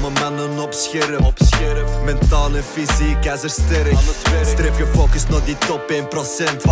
mijn mannen op scherp. op scherp. Mentaal en fysiek, hij is er sterk. Streef gefocust naar die top 1%.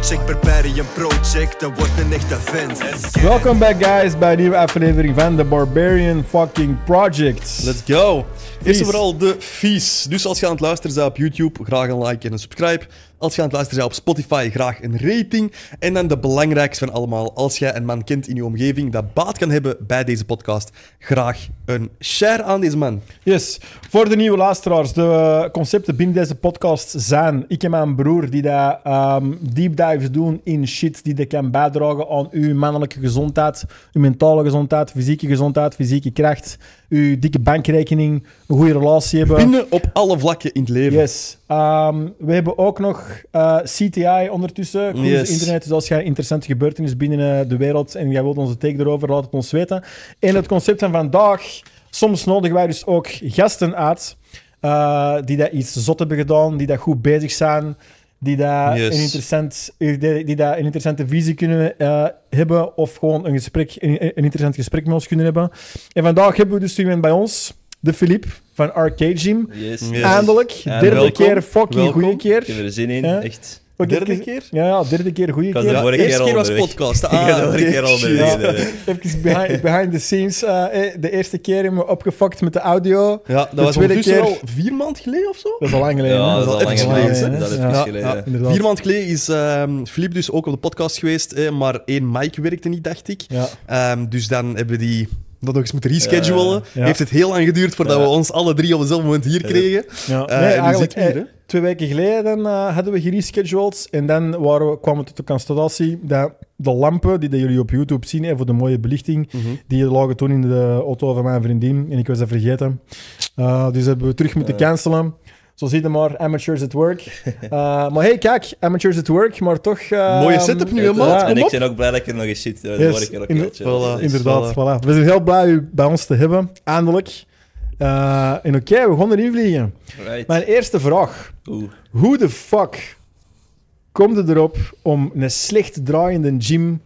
Check Barbarian Project en word een echte vent. Welkom back guys bij een nieuwe aflevering van The Barbarian Fucking Project. Let's go. Eerst en vooral de vies. Dus als je aan het luisteren bent op YouTube, graag een like en een subscribe. Als je aan het luisteren bent op Spotify, graag een rating. En dan de belangrijkste van allemaal, als jij een man kent in je omgeving dat baat kan hebben bij deze podcast, graag een share aan deze man. Yes, voor de nieuwe luisteraars, de concepten binnen deze podcast zijn... Ik en mijn broer die daar ehm, deep dives doen in shit die dat kan bijdragen aan uw mannelijke gezondheid, uw mentale gezondheid, fysieke gezondheid, fysieke kracht, uw dikke bankrekening, een goede relatie hebben. Binnen op alle vlakken in het leven. Yes. Ehm, we hebben ook nog eh, CTI ondertussen, Cruise Yes. Internet. Dus als jij een interessante gebeurtenis binnen eh, de wereld en jij wilt onze take erover, laat het ons weten. En het concept van vandaag, soms nodigen wij dus ook gasten uit eh, die dat iets zot hebben gedaan, die dat goed bezig zijn, die dat, Yes. een, interessant, die, een interessante visie kunnen hebben of gewoon een, gesprek, een, een interessant gesprek met ons kunnen hebben. En vandaag hebben we dus iemand bij ons, de Philippe van Arcade Gym. Yes. Yes. Eindelijk, Ja, derde welkom. keer, fucking goede keer. Ik heb er zin in, Ja. echt. Ook Derde keer? Ja, ja, derde keer goede keer. de vorige eerste keer keer was podcast. Ik was de Ah, vorige keer al. Even behind, behind the scenes. eh, eh, de eerste keer hebben we opgefokt met de audio. Ja, dat De was tweede keer- al vier maanden geleden of zo? Dat is al lang geleden. Ja, dat is al even lang geleden, geleden. Dat is Ja. geleden. inderdaad. Vier maanden geleden is ehm Philippe dus ook op de podcast geweest, eh, maar één mic werkte niet, dacht ik. Ja. Ehm, dus dan hebben we die dat nog eens moeten reschedulen. Ja. Heeft het heel lang geduurd voordat Ja. we ons alle drie op hetzelfde moment hier kregen. Ja. Eh, nee, en eigenlijk hier, eh, twee weken geleden eh, hadden we gerescheduled. En dan waren we, kwamen we tot de constatatie dat de lampen die dat jullie op YouTube zien, eh, voor de mooie belichting, Mhm. die lagen toen in de auto van mijn vriendin. En ik was dat vergeten. Eh, dus hebben we terug moeten cancelen. Zo zie je maar, amateurs at work. Eh, maar hey, kijk, amateurs at work, maar toch... eh, Mooie setup nu, hè, Ja, maat? en Kom ik op. ben ook blij dat ik er nog eens zit. Dat Yes, hoor ik er ook in-. Voilà. Dus- Inderdaad, voilà. voilà. We zijn heel blij u bij ons te hebben, eindelijk. Eh, en oké, we gaan erin vliegen. Right. Mijn eerste vraag. Oeh. Hoe de fuck komt het erop om een slecht draaiende gym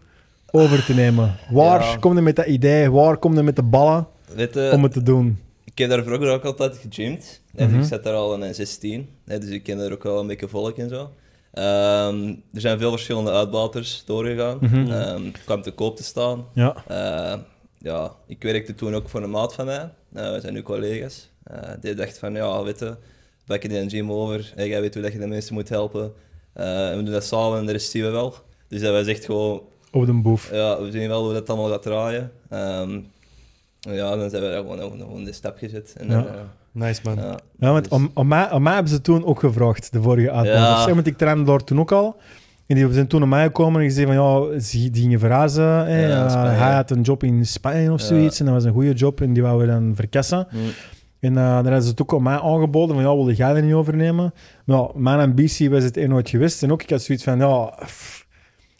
over te nemen? Waar Ja. komt je met dat idee? Waar komt je met de ballen Weet om het te doen? Ik heb daar vroeger ook altijd gegymd. En Mhm. ik zat daar al in een 16. Hè, dus ik ken er ook wel een beetje volk en zo. Ehm, er zijn veel verschillende uitbaters doorgegaan. Ehm, ik kwam te koop te staan. Ja. Eh, ja, ik werkte toen ook voor een maat van mij. Eh, we zijn nu collega's. Eh, die dacht van, ja, weet je, pak je die een gym over. Hey, jij weet hoe dat je de mensen moet helpen. En we doen dat samen en de rest zien we wel. Dus dat was echt gewoon, Op de boef. ja, we zien wel hoe dat allemaal gaat draaien. Ehm, ja, dan zijn we daar gewoon, de stap gezet. En, dan, eh, Nice, man. ja. Ja, want Dus- om, om, mij, om mij hebben ze toen ook gevraagd, de vorige uitbaters. Ja. Want ik trainde daar toen ook al. En die zijn toen naar mij gekomen en gezegd van ja, die gingen verhuizen. hè. Ja, Eh, Spanje. hij had een job in Spanje of zoiets. En dat was een goede job en die wouden we dan verkassen. Mm. En eh, dan hadden ze het ook aan mij aangeboden van ja, wil jij dat niet overnemen? Maar ja, mijn ambitie was het één nooit geweest. En ook ik had zoiets van ja,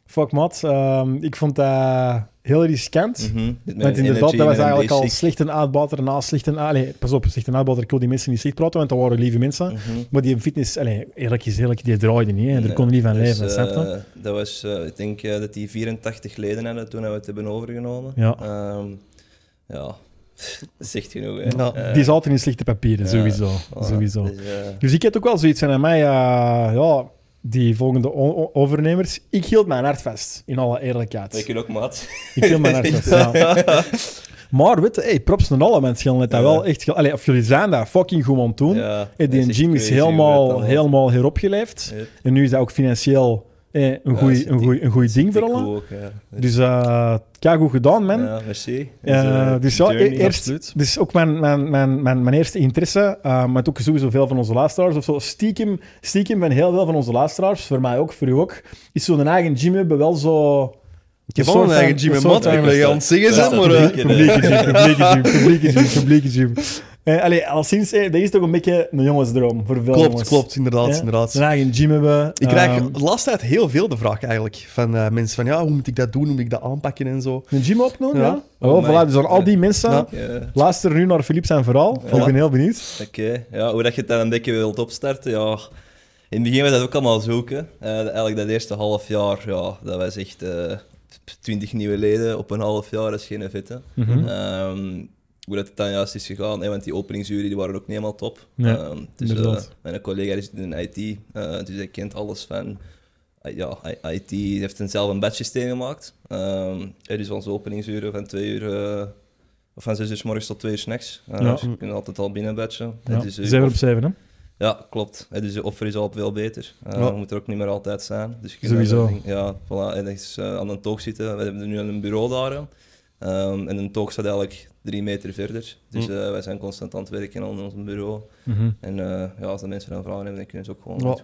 fuck mat. Ehm, ik vond dat heel riskant. Mhm. Met Want inderdaad, dat was eigenlijk al slecht een uitbater, na slecht een... Allee, pas op, slecht een uitbater, ik wil die mensen niet slecht praten, want dat waren lieve mensen. Mhm. Maar die fitness, allee, eerlijk is eerlijk, die draaide niet. Hè. Daar Nee, kon niet van dus, leven, eh, snap je? Dat was, eh, ik denk eh, dat die 84 leden hadden toen we het hebben overgenomen. Ja. Ehm, ja, dat is echt genoeg. Hè. Eh, die is altijd in slechte papieren, ja, sowieso. voilà. sowieso. Dus, eh, Dus ik heb ook wel zoiets van aan mij, eh, ja, die volgende overnemers. Ik hield mijn hart vast, in alle eerlijkheid. weet je ook, maat? Ik hield mijn hart vast, ja. Maar weet je, hey, props naar alle mensen. Jullie hebben dat Ja. wel echt... Allee, of jullie zijn dat fucking goed aan het doen. Ja, Hey, die is dat helemaal, helemaal heropgeleefd. En nu is dat ook financieel eh, een goeie- zit een goeie- een goed ding zit voor die allen. goed ook, ja. Dus uh, kijk goed gedaan, man. Ja, merci. Eh, eh, dus ja, journey. eerst, dus ook mijn, mijn, mijn, mijn, mijn eerste interesse, uh, maar ook sowieso veel van onze luisteraars, of zo stiekem, stiekem van heel veel van onze luisteraars, voor mij ook, voor u ook, is zo'n eigen gym hebben wel zo... Ik heb een al een soort eigen gym en mat. Ik ben je aan het zeggen, maar... eh, Publieke gym, publieke gym, publieke gym, publieke gym. Eh, allee, al sinds, eh, dat is toch een beetje een jongensdroom voor veel Klopt, jongens. klopt, inderdaad, Ja? inderdaad. Een eigen gym hebben. Ik krijg ehm, de laatste tijd heel veel de vraag eigenlijk van eh, mensen van ja, hoe moet ik dat doen, hoe moet ik dat aanpakken en zo. een gym opnoemen, ja. Ja. Oh, Amai. voilà, dus al die mensen, Ja. Luister nu naar Philippe zijn verhaal. Voilà. Ik ben heel benieuwd. Oké, ja, hoe dat je het dan een beetje wilt opstarten, ja... In het begin was dat ook allemaal zoeken. Eh, eigenlijk dat eerste half jaar, ja, dat was echt... eh 20 nieuwe leden op een half jaar, dat is geen vette. Mhm. Ehm, hoe dat het dan juist is gegaan. hè, want die openingsuren die waren ook niet helemaal top. Ja, Ehm, dus eh, mijn collega is in IT, eh, dus hij kent alles van eh, ja, IT. Heeft een zelf een batch systeem gemaakt. Hè, dus onze openingsuren van twee uur, of van zes uur 's morgens tot twee uur 's nachts. Uh, Ja. Dus je kunt altijd al binnen. Hè, Ja, dus, 7 op 7, hè? ja, klopt. Dus de offer is al veel beter. Uh, Ja. Je moet er ook niet meer altijd zijn. Dus je Sowieso. dan- Ja, voilà. En eh, aan een toog zitten. We hebben nu een bureau daar. Ehm, en een toog staat eigenlijk drie meter verder. Dus Hm. eh, wij zijn constant aan het werken aan ons bureau. Mhm. En eh, ja, als de mensen dan vragen hebben, dan kunnen ze ook gewoon...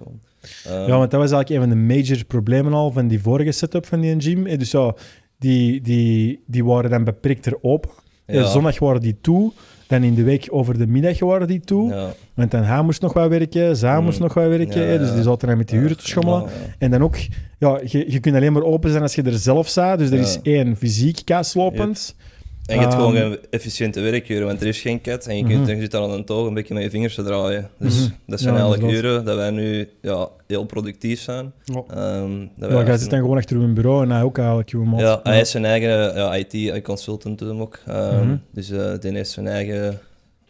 Ehm, Ja, want dat was eigenlijk een van de major problemen al van die vorige setup van die gym. Eh, Dus ja, die, die, die waren dan beperkter open. Eh, ja. Zondag waren die toe. Dan in de week over de middag waren die toe. Ja. Want dan hij moest nog wat werken, zij Mm. moest nog wat werken. Ja, eh, Dus die zaten dan met die uren te schommelen. En dan ook, ja, je, je kunt alleen maar open zijn als je er zelf staat. Dus er is één fysiek kaslopend. En je hebt Ehm, gewoon een efficiënte werkuren, want er is geen cat. En je, kunt, Mhm. je zit daar aan een toog een beetje met je vingers te draaien. Dus Mhm. dat zijn Ja, eigenlijk uren dat wij nu ja, heel productief zijn. Ehm, dat Ja, wij jij zit dan gewoon achter uw bureau en hij ook eigenlijk, maat. Ja, hij is zijn eigen ja, IT-consultant hem ook. Ehm, Mhm. Dus eh die heeft zijn eigen,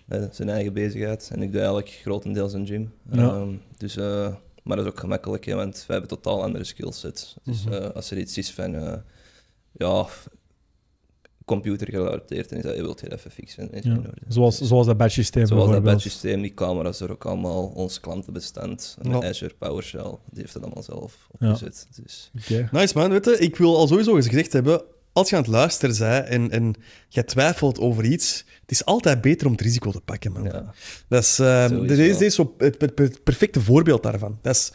eh, zijn eigen bezigheid. En ik doe eigenlijk grotendeels een gym. Ehm, dus, eh, maar dat is ook gemakkelijk, hè, want wij hebben totaal andere skillsets. Dus Mhm. eh, als er iets is van, eh, ja, computer gerelateerd, dan is dat, je wilt je even fixen. Ja. Zoals, zoals dat batch systeem Zoals dat batch-systeem, die camera's er ook allemaal, ons klantenbestand, Ja. Azure PowerShell, die heeft het allemaal zelf Ja. opgezet. Dus. Nice man, weet je, ik wil al sowieso eens gezegd hebben, als je aan het luisteren bent en, en je twijfelt over iets, het is altijd beter om het risico te pakken, man. ja. Dat is, eh, Sowieso. dit is, dit is zo het, het- het perfecte voorbeeld daarvan. Dat is,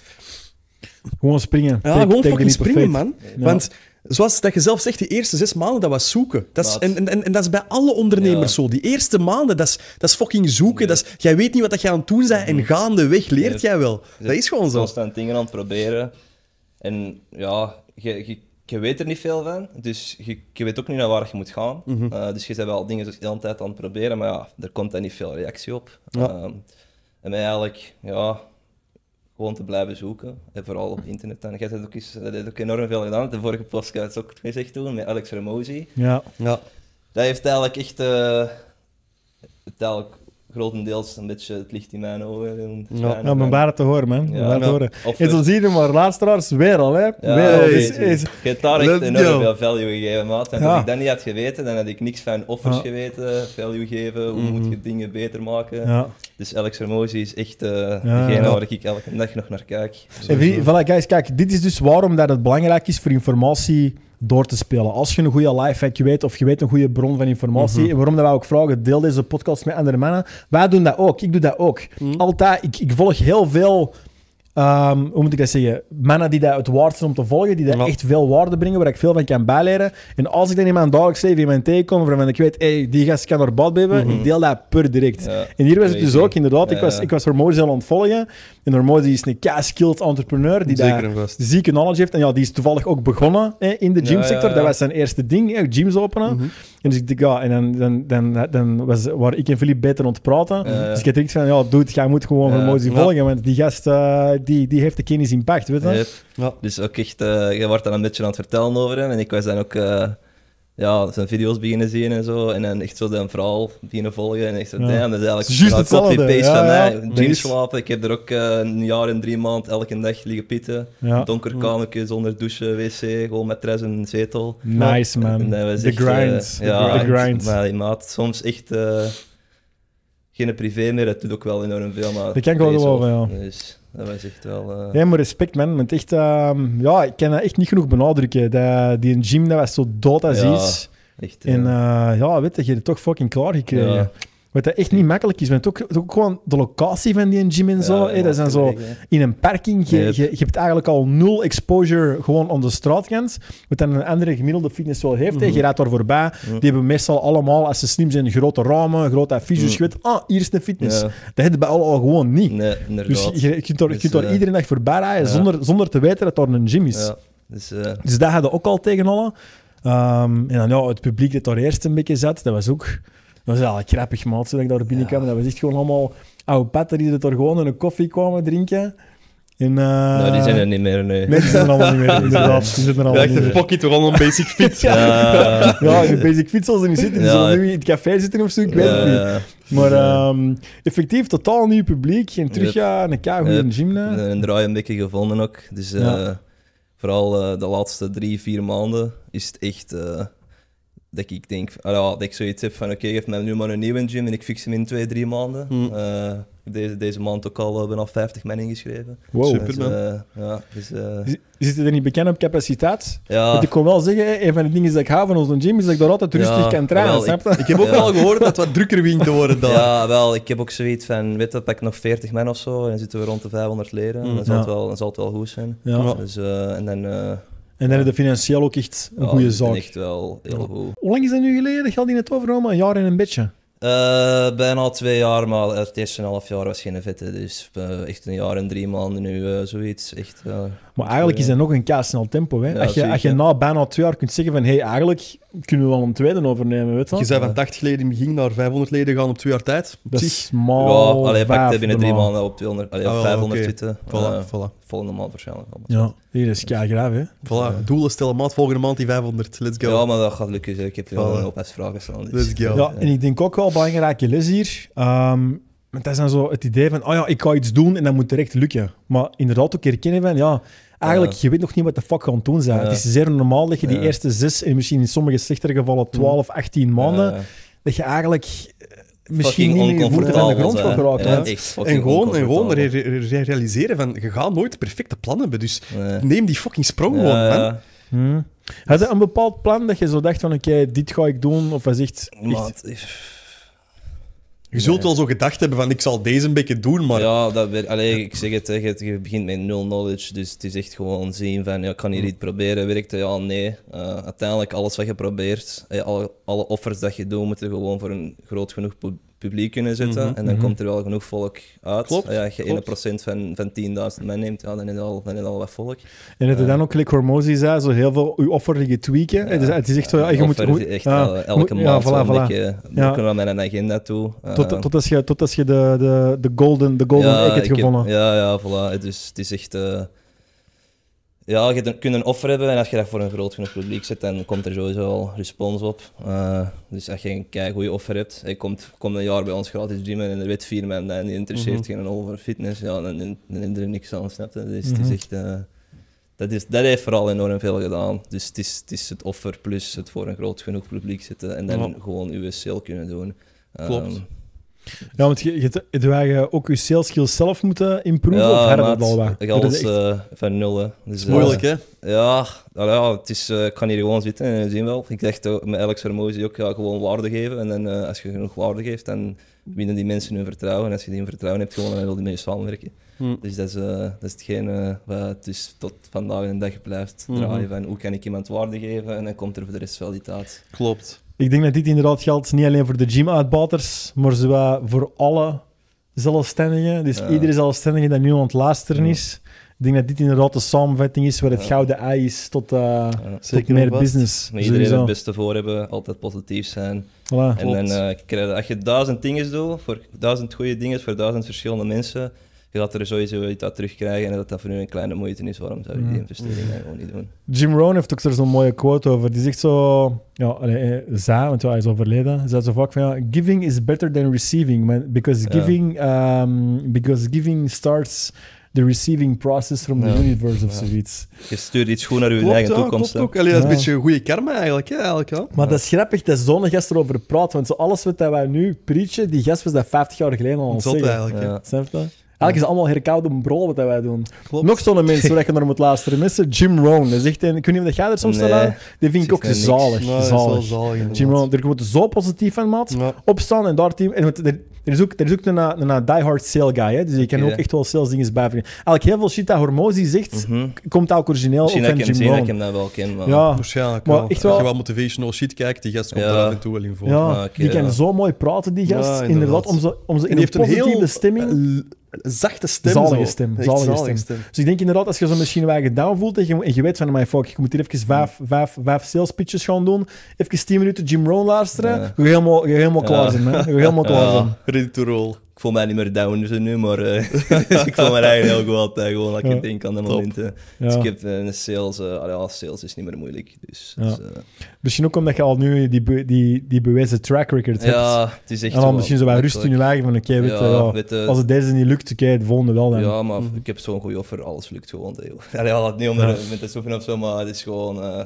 Gewoon springen. ja, Take- gewoon take fucking springen, man. Ja. Want zoals dat je zelf zegt, die eerste zes maanden, dat was zoeken. Dat is, en, en, en dat is bij alle ondernemers Ja. zo. Die eerste maanden, dat is, dat is fucking zoeken. Dat is, jij weet niet wat dat je aan het doen bent en gaandeweg leert jij wel. Dat is gewoon zo. constant dingen aan het proberen. En ja, je, je, je weet er niet veel van. Dus je, je weet ook niet naar waar je moet gaan. Mhm. Eh, dus je bent wel dingen de hele tijd aan het proberen, maar ja, er komt dan niet veel reactie op. Ja. Ehm, en eigenlijk, ja, gewoon te blijven zoeken. En vooral op internet dan. Jij hebt ook, eens, dat heeft ook enorm veel gedaan. De vorige podcast ook gezegd toen, met Alex Ramosi. Ja. Ja. Dat heeft eigenlijk echt... eh, het eigenlijk grotendeels een beetje het licht in mijn ogen. Ja. Ja, mijn baren te horen, man. Ja. Ja, te horen. En zo zie je maar, luisteraars, weer al, hè. Ja, weer al. Dus, is, Je hebt daar echt enorm veel value gegeven, maat. Want Ja. als ik dat niet had geweten, dan had ik niks van offers Ja. geweten, value geven, hoe Mhm. moet je dingen beter maken. ja. Dus Alex Hermosi is echt eh degene waar ik elke dag nog naar kijk. En wie, voilà, guys, kijk, dit is dus waarom dat het belangrijk is voor informatie door te spelen. Als je een goede lifehack weet of je weet een goede bron van informatie, Mhm. waarom dat wij ook vragen, deel deze podcast met andere mannen. Wij doen dat ook, ik doe dat ook. Mhm. Altijd, ik, ik volg heel veel, ehm, hoe moet ik dat zeggen, mannen die dat het waard zijn om te volgen, die Ja. echt veel waarde brengen, waar ik veel van kan bijleren. En als ik dan in mijn dagelijks leven iemand tegenkom waarvan ik weet, hey, die gast kan er bad bij hebben, Mhm. ik deel dat per direct. Ja. En hier was het dus ook, inderdaad. Ik was, ik was Hormozy aan het volgen. En Hormozy is een kei-skilled entrepreneur die Zeker daar zieke knowledge heeft. En ja, die is toevallig ook begonnen hè, in de gymsector. Dat was zijn eerste ding, hè, gyms openen. Mhm. En dus ik dacht, ja, en dan, dan, dan, dan was, waren ik en Filip beter aan het praten. Ja, ja. Dus ik had direct van, ja, dude, jij moet gewoon Ja. volgen. Want die gast, eh, die, die heeft de kennis impact, weet je? Yep. Ja. Dus ook echt, eh je wordt dan een beetje aan het vertellen over hem. En ik was dan ook eh, ja, zijn video's beginnen zien en zo. En dan echt zo zijn verhaal beginnen volgen. En echt zo, Ja. damn, dat is eigenlijk Juist ja, hetzelfde. copy-paste Ja, van ja. mij. Nice. Gym slapen. Ik heb er ook eh, een jaar en drie maanden elke dag liggen pitten. Ja. Donker kamertje, zonder douche, wc, gewoon matras en zetel. Nice, man. En dat was The echt, eh, grind. ja, The grind. Maar die maat, soms echt eh, geen privé meer, dat doet ook wel enorm veel. Maar Dat kan ik wel deze geloven, wel. ja. Dus dat was echt wel... eh, Ja, maar respect, man. Want echt, ehm, ja, ik kan dat echt niet genoeg benadrukken. Dat, die gym, dat was zo dood als Ja. is. echt, eh, En eh, ja, weet je, je hebt het toch fucking klaar gekregen. Ja. Wat dat echt niet makkelijk is. Want ook, ook gewoon de locatie van die gym en zo. ja, hè, dat zijn zo in een parking. Je, Yep. je, je hebt eigenlijk al nul exposure gewoon aan de straatkant. Wat dan een andere gemiddelde fitness wel heeft. Mhm. Je rijdt daar voorbij. Die hebben meestal allemaal, als ze slim zijn, grote ramen, grote affiches. Mhm. Je weet, ah, hier is de fitness. Ja. Dat heb je bij al gewoon niet. Nee, Dus je, je kunt daar, Dus, kunt daar eh, iedere dag voorbij rijden ja. zonder, zonder te weten dat daar een gym is. Dus, eh, Dus dat hadden we ook al tegen allen. Ehm, en dan ja, het publiek dat daar eerst een beetje zat, dat was ook... Dat was eigenlijk grappig, maat, toen ik daar binnenkwam. Dat was echt gewoon allemaal oude patten die er gewoon een koffie kwamen drinken. In, eh, Nou, die zijn er niet meer, nee. Nee, die zijn er allemaal niet meer, inderdaad. Die zitten er Ja, allemaal echt niet een meer. een basic fit. Ja, Ja, in de basic fiets als ze niet zitten, die Ja. zullen nu in het café zitten of zo, ik weet het niet. ja. Maar ehm, effectief, totaal nieuw publiek. En terug ja, een keigoede Yep. gym. We hè. hebben een draai een beetje gevonden ook. Dus eh, Ja. vooral eh, de laatste drie, vier maanden is het echt eh, dat ik denk, ah, ja, dat ik zoiets heb van oké, geef mij nu maar een nieuwe gym en ik fix hem in twee, drie maanden. Hmm. Eh, ik deze, deze maand ook al eh, bijna 50 man ingeschreven. Wow. Super. Dus, man. eh, ja, dus, eh, Zitten er niet bekend op capaciteit? ja, Want ik kon wel zeggen, een van de dingen dat ik hou van onze gym is dat ik daar altijd rustig Ja, kan trainen. wel, snap je? Ik heb ook Ja. wel gehoord dat het wat drukker wint te worden daar. ja, wel, ik heb ook zoiets van, weet je, pak ik nog 40 man of zo en dan zitten we rond de 500 leden. Hmm. dan, zal het wel, dan zal het wel goed zijn. Ja. Dus, eh, en dan... En dan heb je financieel ook echt een goede zaak. echt wel heel goed. Hoe lang is dat nu geleden dat je al die net overgenomen? Een jaar en een beetje. Eh, bijna twee jaar, maar het eerste half jaar was geen vette. Dus eh, echt een jaar en drie maanden nu eh, zoiets. Echt, Maar eigenlijk is Ja. dat nog een kei snel tempo. Hè? Ja, als, je, als je na bijna twee jaar kunt zeggen van hey, eigenlijk kunnen we wel een tweede overnemen, weet je zei van 80 leden begin naar 500 leden gaan op twee jaar tijd. Dat is ja, maal allee, vijf pakte binnen drie maanden op, 200, allee, op Oh, 500 oké. zitten. Voilà, Eh, voilà. volgende maand waarschijnlijk al. Ja, hier is graaf, hè? Voilà. Doelen stellen maat volgende maand die 500. Let's go. Ja, maar dat gaat lukken. Ik heb er Voilà. wel een hoop vragen staan. Dus. Let's go. Ja, en ik denk ook wel een belangrijke les hier. Ehm, want dat is dan zo het idee van, oh ja, ik ga iets doen en dat moet direct lukken. Maar inderdaad ook herkennen van, ja, eigenlijk, Ja. je weet nog niet wat de fuck je aan het doen zijn. Ja. Het is zeer normaal dat je die Ja. eerste zes, en misschien in sommige slechtere gevallen 12, 18 maanden, dat je eigenlijk eh, misschien niet meer je voeten aan de grond gaat geraken. En gewoon, en gewoon oncomfortabel. re- re- realiseren van, je gaat nooit perfecte plan hebben. Dus Nee. neem die fucking sprong Ja, gewoon, man. Hmm. Had je een bepaald plan dat je zo dacht van, oké, dit ga ik doen? Of was echt... echt- Maar Je zult wel zo gedacht hebben van, ik zal deze een beetje doen, maar... Ja, dat wer- allee, ik zeg het, hè, je, je begint met nul knowledge, dus het is echt gewoon zien van, ja, ik kan hier iets proberen, werkt het? Ja, nee. Eh, uiteindelijk, alles wat je probeert, eh, alle, alle offers dat je doet, moeten gewoon voor een groot genoeg publiek kunnen zetten, Mhm, en dan komt er wel genoeg volk uit. Klopt, Ah ja, als je klopt. 1% van, van 10.000 man neemt, ja, dan is al, dan is al wat volk. En dat je dan ook, like Hormozy zei, zo heel veel je offer liggen tweaken. Ja. Dus het is echt zo, ja, je moet... Echt ja, el- elke moet- maand ja, voilà, voilà. beetje Ja. een agenda toe. Eh, Tot, tot als je, tot als je de, de, de golden, de golden ik heb- gevonden. ja, ja, voilà. Dus het is echt... eh, ja, je kunt- een offer hebben en als je dat voor een groot genoeg publiek zet, dan komt er sowieso al respons op. Eh, dus als je een kei goede offer hebt, je komt, komt een jaar bij ons gratis gymmen en er weet vier man en die interesseert Mhm. geen over fitness, ja, dan, dan, dan is er niks aan, snap je? Dus het Mhm. is echt... eh, dat, is, dat heeft vooral enorm veel gedaan. Dus het is, het is het offer plus het voor een groot genoeg publiek zetten en dan Ja. gewoon uw sale kunnen doen. Klopt. Ja, want je, je, je, je ook je sales skills zelf moeten improven, of dat maat, al wat? ik alles eh, van nul. Hè. Dus, Dat is moeilijk, hè? eh, ja, nou ja, het is, eh, ik kan hier gewoon zitten en zien wel. Ik dacht ook met Alex Hermosi ook ja, gewoon waarde geven. En dan, eh, als je genoeg waarde geeft, dan winnen die mensen hun vertrouwen. En als je die hun vertrouwen hebt, gewoon, dan wil die mee samenwerken. Hm. Dus dat is, eh, dat is hetgene wat het dus tot vandaag de dag blijft Mhm. draaien. Van hoe kan ik iemand waarde geven en dan komt er voor de rest wel die taat. Klopt. Ik denk dat dit inderdaad geldt niet alleen voor de gym-uitbaters, maar zo wat voor alle zelfstandigen. Dus Ja. iedere zelfstandige dat nu aan het luisteren is. Ik denk dat dit inderdaad de samenvatting is waar het Ja. gouden ei is tot, eh, Ja. tot Zeker meer business. Maar iedereen Sowieso. het beste voor hebben, altijd positief zijn. Voilà. En dan eh, krijg je, als je duizend dingen doet, voor duizend goede dingen, voor duizend verschillende mensen, je gaat er sowieso iets uit terugkrijgen en dat dat voor u een kleine moeite is, waarom zou je die investering dan gewoon niet doen? Jim Rohn heeft ook er zo'n mooie quote over. Die zegt zo... Ja, allee, eh, zij, want ja, hij is overleden. Zei zo vaak van... Ja, giving is better than receiving. man, Because Ja. giving, um, because giving starts the receiving process from the Ja. universe of Ja. zoiets. Je stuurt iets goed naar je Klopt, eigen ja, toekomst. klopt ook. Allee, dat is Ja. een beetje een goede karma eigenlijk, hè, eigenlijk ja. Maar dat is grappig dat zo'n gast erover praat. Want zo alles wat wij nu preachen, die gast was dat 50 jaar geleden al aan Dat zeggen. eigenlijk. Ja. Snap je? Eigenlijk is het allemaal herkouden brol wat wij doen. Klopt. Nog zo'n mensen waar je naar moet luisteren. Mensen, Jim Rohn. Dat is echt een, ik weet niet of jij er soms Nee, naar Die vind ik ook zalig. Dat zalig. Jim Rohn, er moet zo positief van, maat. Ja. Opstaan en daar team. En er, is ook, er is ook een, een, een diehard sale guy, hè, dus je kan ook echt wel sales dingen bijbrengen. Eigenlijk heel veel shit dat Hormozy zegt, Mhm. komt ook origineel van dat ik hem Jim dat ik Rohn. hem dan wel ken. Maar... Ja, Waarschijnlijk Maar wel. echt Als wel- je wel motivational shit kijkt, die gast komt Ja. er af en toe wel in voor. ja Ah, die kan zo mooi praten, die gast. Ja, inderdaad. inderdaad. om zo, om zo En in een heeft een positieve stemming... zachte stem. Zalige zo. stem, Echt zalige stem. Dus ik denk inderdaad, als je zo misschien je down voelt en je, en je weet van, my fuck, ik moet hier even vijf, vijf, vijf sales pitches gaan doen, even 10 minuten Jim Rohn luisteren, Ja. je helemaal, je helemaal Ja. klaar zijn. Hè? Je helemaal klaar Ja. zijn. Ready to roll. Ik voel mij niet meer down dus nu, maar eh, dus ik voel me eigenlijk heel goed altijd, gewoon dat ik Ja. denk aan de momenten. Ja. Dus ik heb eh, een sales, eh, allee, ja, sales is niet meer moeilijk. Dus, Ja. dus, eh, Misschien ook omdat je al nu die, be- die, die bewezen track record hebt. ja, het is echt en dan wel misschien zo wat rust in je wagen van oké, weet je, als het deze niet lukt, oké, de volgende wel dan. Ja, maar ik heb zo'n goede offer, alles lukt gewoon. Allee, ja, niet om er met te soefen of zo, maar het is gewoon, eh,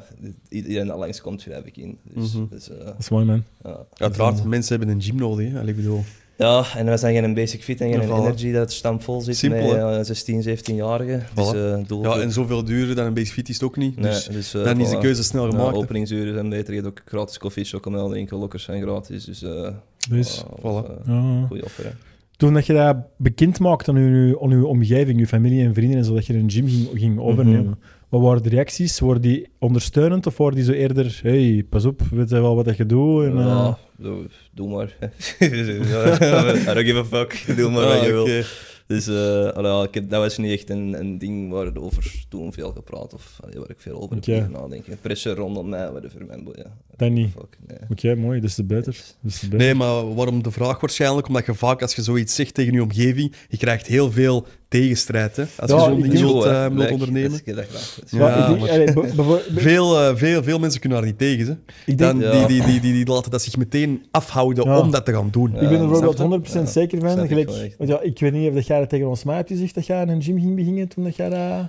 iedereen dat langskomt, schrijf ik in. Dus, Mhm. dus, eh, Dat is mooi, man. ja. Uiteraard, mensen hebben een gym nodig. Hè. Allee, ik bedoel. Ja, en we zijn geen basic fit en geen Ja, voilà. energy dat stampvol zit Simpel, met eh, 16, 17-jarigen. Dus Voilà. eh doel Ja, en zoveel duurder dan een basic fit is het ook niet. Nee, Dus dus, eh, dan is de keuze snel gemaakt. openingsuren zijn beter. Je hebt ook gratis koffie, chocomel, enkel lokkers zijn gratis. Dus, eh Dus, voilà. ja. goeie offer, hè. Toen dat je dat bekend maakte aan je, aan uw omgeving, je familie en vrienden, en zo, dat je een gym ging, ging overnemen, Mhm. wat waren de reacties? Waren die ondersteunend of waren die zo eerder, hey, pas op, weet je wel wat dat je doet? En, eh, Ja, doe, doe maar. I don't give a fuck. Doe maar wat Ah, je wil. oké. Dus eh, allee, ja, ik heb, dat was niet echt een, een ding waar er over toen veel gepraat of allee, waar ik veel over Oké. heb nadenken. Pressure rondom mij, whatever, man. boy, Ja. Dat niet. Fuck, nee. Oké, mooi, dus te beter. Dus beter. Nee, maar waarom de vraag waarschijnlijk? Omdat je vaak, als je zoiets zegt tegen je omgeving, je krijgt heel veel tegenstrijd. Hè? Als Ja, je zo'n ik ding wilt, eh, wilt Like, ondernemen. ik Veel, eh, veel, veel mensen kunnen daar niet tegen. Hè? ik denk, Dan, Ja. die, die, die, die, die laten dat zich meteen afhouden Ja. om dat te gaan doen. Ja. ik ben er bijvoorbeeld snap je? 100% Ja, zeker van. ik Gelijk, want ja, ik weet niet of dat jij dat tegen ons mij hebt gezegd, dat jij aan een gym ging beginnen toen dat jij dat...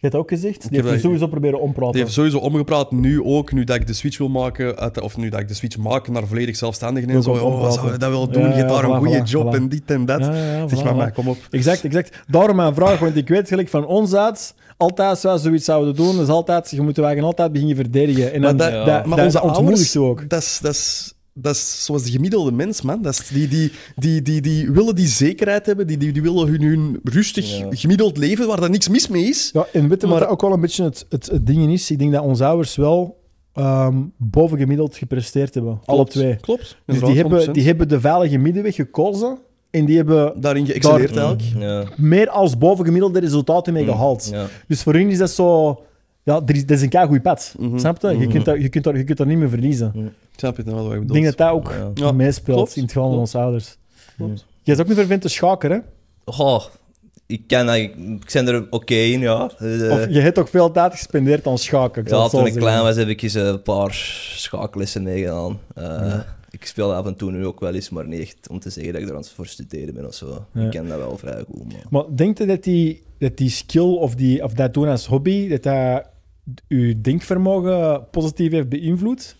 Je hebt ook gezegd? Die heeft je sowieso proberen ompraten. Die heeft sowieso omgepraat, nu ook, nu dat ik de switch wil maken, of nu dat ik de switch maak naar volledig zelfstandig en zo. Oh, ompraten. zou je dat wel doen? Je hebt daar een goede job en dit en dat. Zeg maar, kom op. Exact, exact. Daarom mijn vraag, want ik weet gelijk van ons uit, altijd we zoiets zouden doen, dus altijd, je moet de wagen altijd beginnen verdedigen. En dan, Maar, dat, maar onze ouders, ook. dat is, dat, is, zoals de gemiddelde mens, man. Dat is die, die, die, die, die willen die zekerheid hebben, die, die, die willen hun, hun rustig, Ja. gemiddeld leven, waar er niks mis mee is. Ja, en weet je Maar- dat ook wel een beetje het, het, het ding is? Ik denk dat onze ouders wel ehm bovengemiddeld gepresteerd hebben. Alle Klopt, twee. Klopt. Dus inderdaad, die hebben, 100%. die hebben de veilige middenweg gekozen en die hebben Daarin geëxcelleerd Daar- eigenlijk. Ja. meer als bovengemiddelde resultaten mee gehaald. Ja. Dus voor hen is dat zo... Ja, er is, dat is een kei goed pad. Mhm. Snap je? Je, kunt daar, je, kunt daar, je kunt daar niet meer verliezen. Snap je het nou wat ik Ik bedoel? denk dat dat ook Ja. Ja, meespeelt klopt. in het geval van onze ouders. Klopt. Jij is ook niet vervent te schaken, hè? Goh, ik ken eigenlijk, ik ben er oké in, ja. Eh, Of je hebt ook veel tijd gespendeerd aan schaken. Ik ja, toen ik klein was heb ik eens een paar schaaklessen meegedaan. Eh, Ik speel af en toe nu ook wel eens, maar niet echt om te zeggen dat ik er aan het voor studeren ben of zo. Ja. Ik ken dat wel vrij goed, maar... Maar denk je dat die, dat die skill of, die, of dat doen als hobby, dat dat uw denkvermogen positief heeft beïnvloed?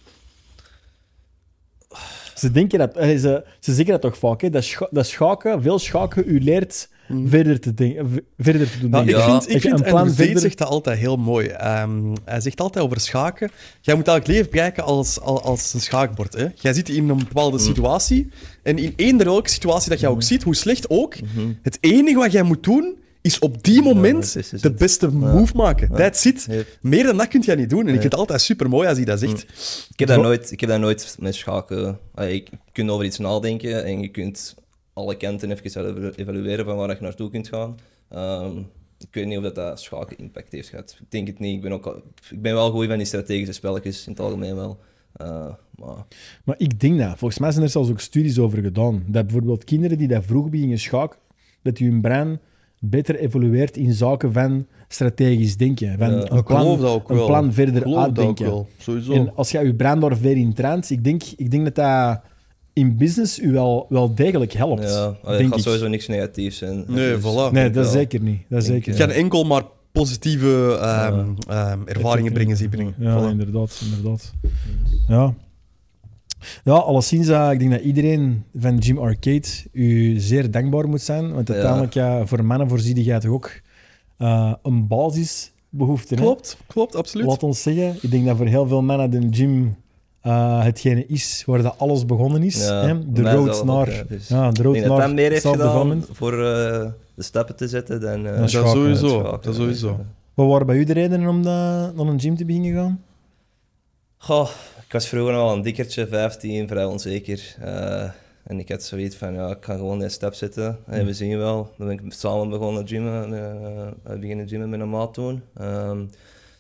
Ze, denken dat, eh, ze, ze zeggen dat toch vaak, hè? Dat, scha- dat schaken, veel schaken, u leert verder, te denken, verder te doen Nou, denken. ik Ja. vind, ik vind verder- zegt dat altijd heel mooi. Ehm, hij zegt altijd over schaken. Jij moet eigenlijk leven bekijken als, als, als een schaakbord. Hè? Jij zit in een bepaalde situatie. En in eender welke situatie dat jij ook ziet, hoe slecht ook, het enige wat jij moet doen, is op die moment de it. beste move maken. That's it. Meer dan dat kun jij niet doen. En ik vind het altijd super mooi als hij dat zegt. Ik heb, dat nooit, ik heb dat nooit met schaken. Ik je kunt over iets nadenken en je kunt alle kanten even evalu- evalueren van waar je naartoe kunt gaan. Ehm, ik weet niet of dat, dat schaken impact heeft gehad. Ik denk het niet. Ik ben, ook, al- ik ben wel goed van die strategische spelletjes, in het algemeen wel. Eh, maar Maar ik denk dat. Volgens mij zijn er zelfs ook studies over gedaan. Dat bijvoorbeeld kinderen die dat vroeg beginnen schaken, dat hun brein beter evolueert in zaken van strategisch denken. Van Ja, een, Ik plan, geloof dat ook een wel. plan verder Ik geloof dat ook uitdenken. wel. Sowieso. En als je je brein daar ver in traint, ik denk, ik denk dat dat in business u wel, wel degelijk helpt. ja, allee, het denk gaat ik. sowieso niks negatiefs zijn. Nee, Dus voilà. ik Nee, dat zeker niet. Dat Denk, zeker Het niet. kan enkel maar positieve ehm, ehm, ervaringen brengen, zie brengen. Ja, Voilà. inderdaad, inderdaad. Ja. Ja, alleszins, eh, ik denk dat iedereen van Gym Arcade u zeer dankbaar moet zijn. Want uiteindelijk, ja, voor mannen voorzie jij toch ook eh, een basisbehoefte. hè? Klopt, klopt, absoluut. Laat ons zeggen, ik denk dat voor heel veel mannen de gym eh, hetgene is waar dat alles begonnen is. Ja, hè? De road naar, ja, dus ja, de Ik road denk dat dat naar meer heeft gedaan voor eh, de stappen te zetten dan... eh, Dat sowieso, dat sowieso. Wat waren bij u de redenen om dat, naar een gym te beginnen gaan? Goh, ik was vroeger nog wel een dikkertje, 15, vrij onzeker. Eh, en ik had zoiets van, ja, ik kan gewoon die stap zetten. En we zien wel. Dan ben ik samen begonnen gymmen, uh, beginnen gymmen met een maat toen. Ehm,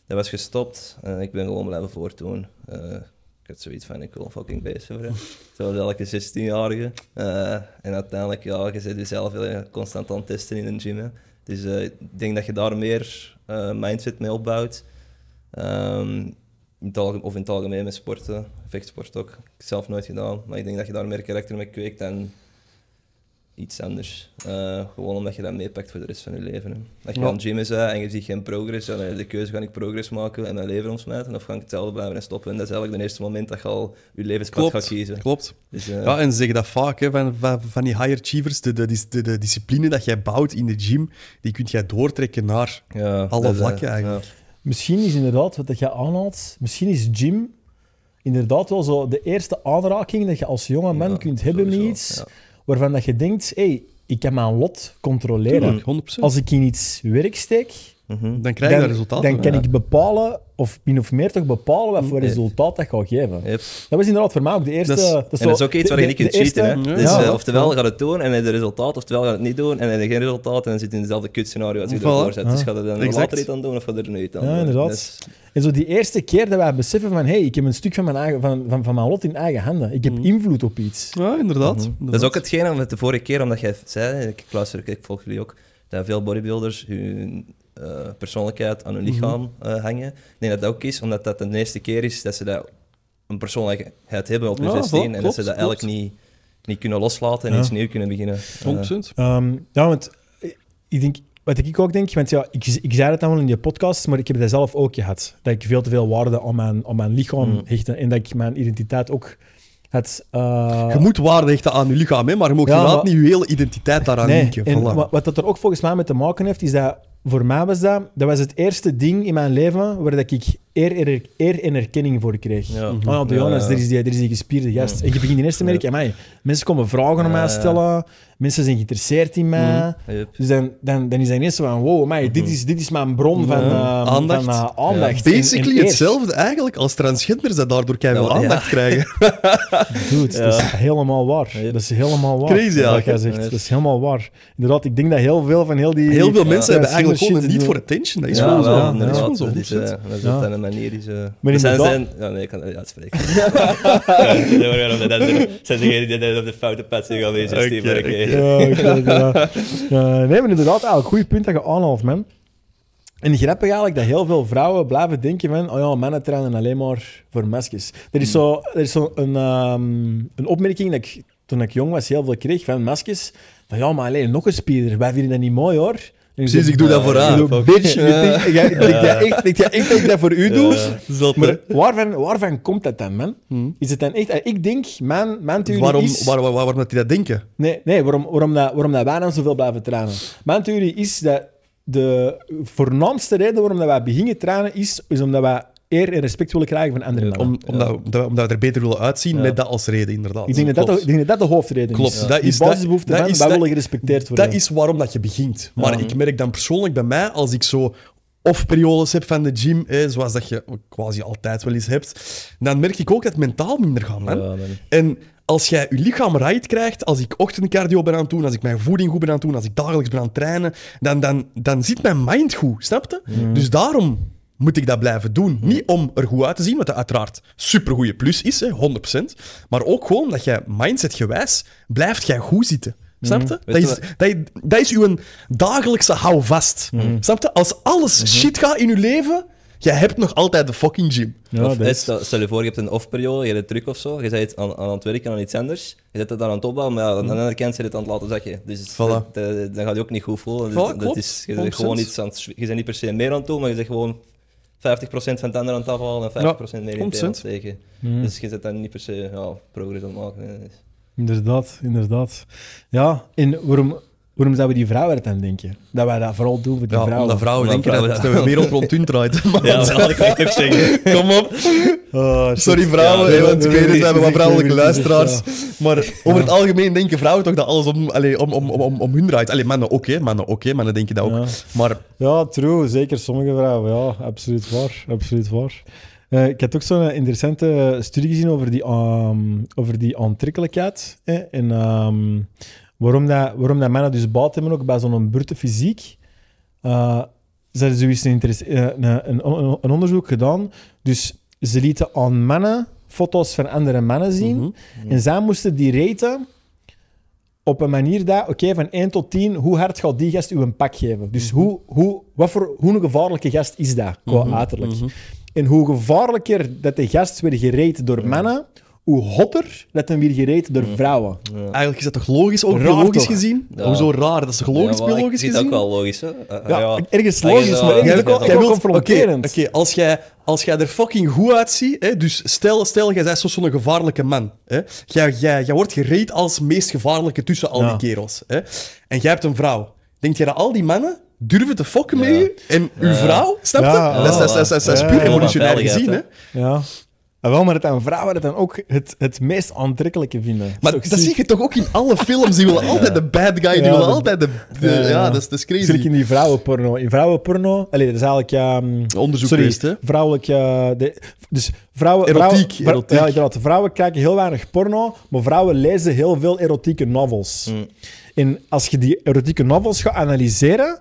dat was gestopt en ik ben gewoon blijven voortdoen. Eh, ik had zoiets van, ik wil fucking bezig worden. Zoals elke 16-jarige. Eh, en uiteindelijk, ja, je zit jezelf constant aan het testen in een gym. Hè. Dus ik denk dat je daar meer mindset mee opbouwt. Ehm, in het of in het algemeen met sporten, vechtsport ook. Ik heb het zelf nooit gedaan, maar ik denk dat je daar meer karakter mee kweekt dan iets anders. Eh, gewoon omdat je dat meepakt voor de rest van je leven. Hè. Als je Ja. aan het gymmen bent en je ziet geen progress, dan heb je de keuze, ga ik progress maken en mijn leven omsmijten, of ga ik hetzelfde blijven en stoppen. En dat is eigenlijk het eerste moment dat je al je levenspad gaat kiezen. klopt. Dus, eh, Ja, en ze zeggen dat vaak, hè, van, van, van die higher achievers, de, de, de, de discipline dat jij bouwt in de gym, die kun jij doortrekken naar... ja, alle dat is, eh, vlakken eigenlijk. ja. Misschien is inderdaad, wat dat je aanhaalt, misschien is gym inderdaad wel zo de eerste aanraking dat je als jonge man Ja, kunt hebben met iets ja. waarvan dat je denkt, hey, ik kan mijn lot controleren. Tuurlijk, 100%. Als ik in iets werk steek, Mhm. dan krijg je dan, dat resultaat. Dan kan ik bepalen, of min of meer toch bepalen, wat voor resultaat dat gaat geven. Yep. Dat was inderdaad voor mij ook de eerste... Dat is- dat En zo- dat is ook iets de- waar je de- niet kunt de eerste- cheaten. Hè? Ja, Dus ja, eh, ja. oftewel gaat het doen en heb je het resultaat, oftewel gaat het niet doen en heb je geen resultaat en dan zit je in dezelfde kutscenario als je Voilà. ervoor zit. Dus gaat het dan Exact. later iets aan doen of gaat er nu iets aan Ja, inderdaad. Dus, En zo die eerste keer dat wij beseffen van, hey, ik heb een stuk van mijn, eigen, van, van, van mijn lot in eigen handen. Ik heb Mm. invloed op iets. Ja, inderdaad. dat inderdaad. is ook hetgene met de vorige keer, omdat jij zei, ik luister, ik volg jullie ook, dat veel bodybuilders hun eh, persoonlijkheid aan hun lichaam eh, hangen. Ik denk dat dat ook is, omdat dat de eerste keer is dat ze dat een persoonlijkheid hebben op hun Ja, 16 voilà, en dat ze dat klopt. eigenlijk niet, niet kunnen loslaten en Ja. iets nieuw kunnen beginnen. Eh, 100%. Ehm, ja, want ik denk, wat ik ook denk, want ja, ik, ik zei het dan wel in die podcast, maar ik heb dat zelf ook gehad. Dat ik veel te veel waarde aan mijn, aan mijn lichaam Mm. hechtte en dat ik mijn identiteit ook eh, Je moet waarde hechten aan je lichaam, hè, maar je mag Ja, inderdaad maar- niet je hele identiteit daaraan nee, linken. Voilà. wat dat er ook volgens mij mee te maken heeft, is dat voor mij was dat, dat was het eerste ding in mijn leven waar dat ik eer, eer, eer en erkenning voor kreeg. Ja. Oh ja, de Ja, Jonas, ja. er is die, er is die gespierde gast. Ja. En je begint ineens te merken, amai, mensen komen vragen aan mij Ja, ja. stellen, mensen zijn geïnteresseerd in mij. Yep. Dus dan, dan, dan is dat ineens zo van, wow, amai, dit, is, dit is mijn bron van, Ja. eh, Aandacht. van eh, aandacht. en- en Basically hetzelfde eigenlijk als transgenders dat daardoor keihard Ja, ja. aandacht krijgen. Dude, dat is helemaal waar. Ja. Dat is helemaal waar. Crazy wat eigenlijk, jij hè? zegt. Ja. Dat is helemaal waar. Inderdaad, ik denk dat heel veel van heel die... Heel veel mensen ja, hebben eigenlijk shit doen. for attention. Dat is gewoon zo. ja, Dat is gewoon zo. Dat is, eh, 100%. dat is een manier die ze... Maar zijn, zijn, ja, nee, ik kan het niet uitspreken. Het zijn degenen die op de foute pad zijn geweest, Oké. Ja, oké, ja. Ja, nee, maar inderdaad, eigenlijk een goed punt dat je aanhaalt, man. En grappig eigenlijk dat heel veel vrouwen blijven denken van, oh ja, mannen trainen alleen maar voor maskers. Er is zo, er is zo een, ehm, een opmerking dat ik toen ik jong was heel veel kreeg van maskers. Van ja, maar alleen nog een spierder, wij vinden dat niet mooi hoor. Precies, ik doe dat voor "Ah, haar. Bitch, je denkt- jij- denkt jij echt, dat ik dat voor u doe? Maar waarvan, waarvan komt dat dan, man? Is het dan echt... eh, Ik denk, mijn, mijn theorie Waarom, is... waar, waar, waarom dat die dat denken? Nee, nee waarom, waarom, dat, waarom dat wij dan zoveel blijven trainen? Mijn theorie is dat de voornaamste reden waarom dat wij beginnen trainen is, is omdat wij eer en respect willen krijgen van andere mannen. Om, omdat, omdat, omdat we er beter willen uitzien met dat als reden, inderdaad. ik, denk dat dat, Klopt. ik denk dat dat de hoofdreden Klopt, is. dat Die is- dat- basisbehoefte dat van, is- wij dat- willen gerespecteerd worden. Dat is waarom dat je begint. Maar ik merk dan persoonlijk bij mij, als ik zo off-periodes heb van de gym, hè, zoals dat je quasi altijd wel eens hebt, dan merk ik ook dat het mentaal minder gaat, man. Ja. En als jij je lichaam right krijgt, als ik ochtendcardio ben aan het doen, als ik mijn voeding goed ben aan het doen, als ik dagelijks ben aan het trainen, dan, dan, dan zit mijn mind goed, snap je? Dus daarom moet ik dat blijven doen. Niet om er goed uit te zien, wat dat uiteraard supergoeie plus is, hè, 100%. Maar ook gewoon dat jij mindset-gewijs blijft jij goed zitten. Snap je? Dat is, je dat, dat is uw dagelijkse houvast. Snap je? Als alles shit gaat in je leven, jij hebt nog altijd de fucking gym. Ja, of, dat eh, is- stel, je voor, je hebt een off-periode, je hebt een truc of zo, je bent aan, aan het werken aan iets anders, je zet het dan aan het opbouwen, maar ja, aan de andere kant zit het aan het laten zakken. Dus Voilà. dat- dat- dan gaat je ook niet goed voelen. Dus Voilà, dat is, je, bent 100%. gewoon iets aan het, je bent niet per se meer aan het doen, maar je bent gewoon 50% van het andere aan het afhalen en 50% meer in het 100%. steken. Mm. Dus je zit dan niet per se ja, progress aan het maken. hè. Inderdaad, inderdaad. Ja, en waarom, waarom zouden we die vrouwen het dan denken? Dat wij dat vooral doen voor die Ja, vrouwen. omdat vrouwen Omdat denken vrouwen dat de wereld rond hun draait. Ja, dat had ik echt zeggen. Kom op. Oh. Sorry vrouwen, Ja, want nee, ik weet nee, het, we hebben wat vrouwelijke luisteraars. Maar over het algemeen denken vrouwen toch dat alles om, allee, om, om, om, om, om hun draait. Allee, mannen hè. Mannen hè. Mannen denken dat ook. Ja. Maar Ja, true. Zeker sommige vrouwen. Ja, absoluut waar. Absoluut waar. Eh, ik heb ook zo'n interessante studie gezien over die, ehm, over die aantrekkelijkheid. Hè, en ehm, waarom, dat, waarom dat mannen dus baat hebben ook bij zo'n burte fysiek. Eh, ze hebben zoiets een, interesse- eh, een, een, een onderzoek gedaan. Dus ze lieten aan mannen foto's van andere mannen zien. En zij moesten die raten op een manier dat, oké, van 1 tot 10, hoe hard gaat die gast u een pak geven? Dus hoe, hoe, wat voor, hoe een gevaarlijke gast is dat, qua uiterlijk? En hoe gevaarlijker dat de gast werd gerate door mannen, hoe hotter dat hem weer gerate door vrouwen. Eigenlijk is dat toch logisch, ook Raar biologisch toch? gezien? Ja. Hoezo raar? Dat is toch logisch, Ja, maar biologisch ik zie het gezien? ook wel logisch, hè? Eh, Ja, ergens Dat je logisch, maar ergens Jij- ook wel, jij ook wilt- confronterend. Oké, oké, als, jij, als jij er fucking goed uitziet, hè, dus stel, stel jij bent zo'n gevaarlijke man. Hè, jij, jij, jij wordt gereed als meest gevaarlijke tussen al Ja. die kerels. Hè, en jij hebt een vrouw. Denk je dat al die mannen durven te fokken met Ja. je en uw vrouw? Snap je? Ja, dat, is, dat, is, dat, is, dat is ja, puur ja, ja. evolutionair Veiligheid, gezien. Hè. Ja. En wel, maar dat dan vrouwen dat dan ook het, het meest aantrekkelijke vinden. Maar dat zie je toch ook in alle films. Die willen altijd de bad guy, die Ja, willen altijd de... Ja, ja, ja. dat is, dat is crazy. Zeker in die vrouwenporno. In vrouwenporno... Allee, dat is eigenlijk... ehm, Onderzoek sorry, geweest, hè? vrouwelijk... de, dus vrouwen... Erotiek, vrouwen, erotiek. Ja, inderdaad. Vrouwen kijken heel weinig porno, maar vrouwen lezen heel veel erotieke novels. Mm. En als je die erotieke novels gaat analyseren...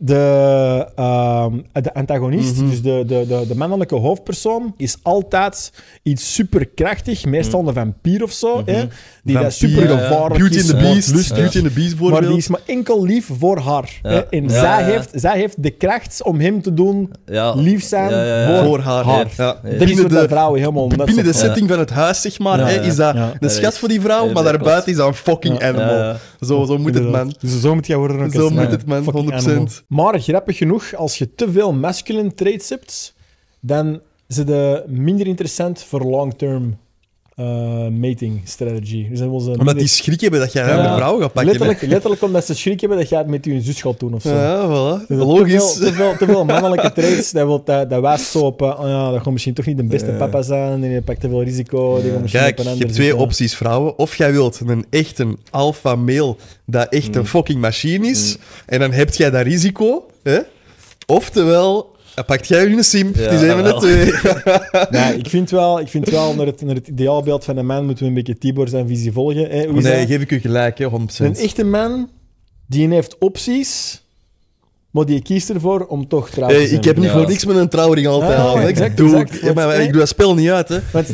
De, ehm, de antagonist, Mhm. dus de, de, de, de mannelijke hoofdpersoon, is altijd iets superkrachtig, meestal een vampier of zo, hè, die dat Mhm. Vampier, super gevaarlijk Beauty is. and the Beast. moordlustig. Beauty and the Beast, Maar bijvoorbeeld. die is maar enkel lief voor haar. Ja. hè. En Ja, zij, ja. Heeft, zij heeft de kracht om hem te doen Ja. lief zijn Ja, ja, ja. voor, Voor haar. haar. Ja. Dat is wat dat de- vrouwen helemaal Binnen de setting van het huis, zeg maar, Ja, hè, is dat Ja. een Dat schat is- voor die vrouw, Ja, maar dat daarbuiten is dat een fucking Ja. animal. Ja, ja. Zo, zo moet het, man. Dus zo moet je worden. Zo moet het, man, fucking 100%. Maar grappig genoeg, als je te veel masculine traits hebt, dan zijn ze minder interessant voor long-term eh, mating strategy. Dus dan wil ze Omdat die schrik hebben dat jij Ja. een vrouw gaat pakken. letterlijk, letterlijk omdat ze schrik hebben dat jij het met je zus gaat doen of zo. Ja, voilà. Dus dat Logisch. Te veel, te veel, te veel mannelijke traits, dat, wil, dat, dat wijst zo op... eh, oh ja, dat gaat misschien toch niet de beste papa zijn, die pakt te veel risico, die gaat misschien Kijk, op een je hebt twee opties, vrouwen. Of jij wilt een echt een alpha male dat echt Mm. een fucking machine is, en dan heb jij dat risico. Hè? Oftewel, pakt jij een simp, Ja, die zijn we net twee. Nee, ik vind wel, ik vind wel naar, het, naar het ideaalbeeld van een man moeten we een beetje Tibor zijn visie volgen. Hè. Hoe Nee, geef ik u gelijk, hè, 100%. Een echte man, die heeft opties, maar die kiest ervoor om toch trouw te Hey, zijn. ik heb niet Ja. voor niks met een trouwring altijd aan. Ik, exact, doe, exact. ja, maar, ik doe dat spel niet uit, hè. Want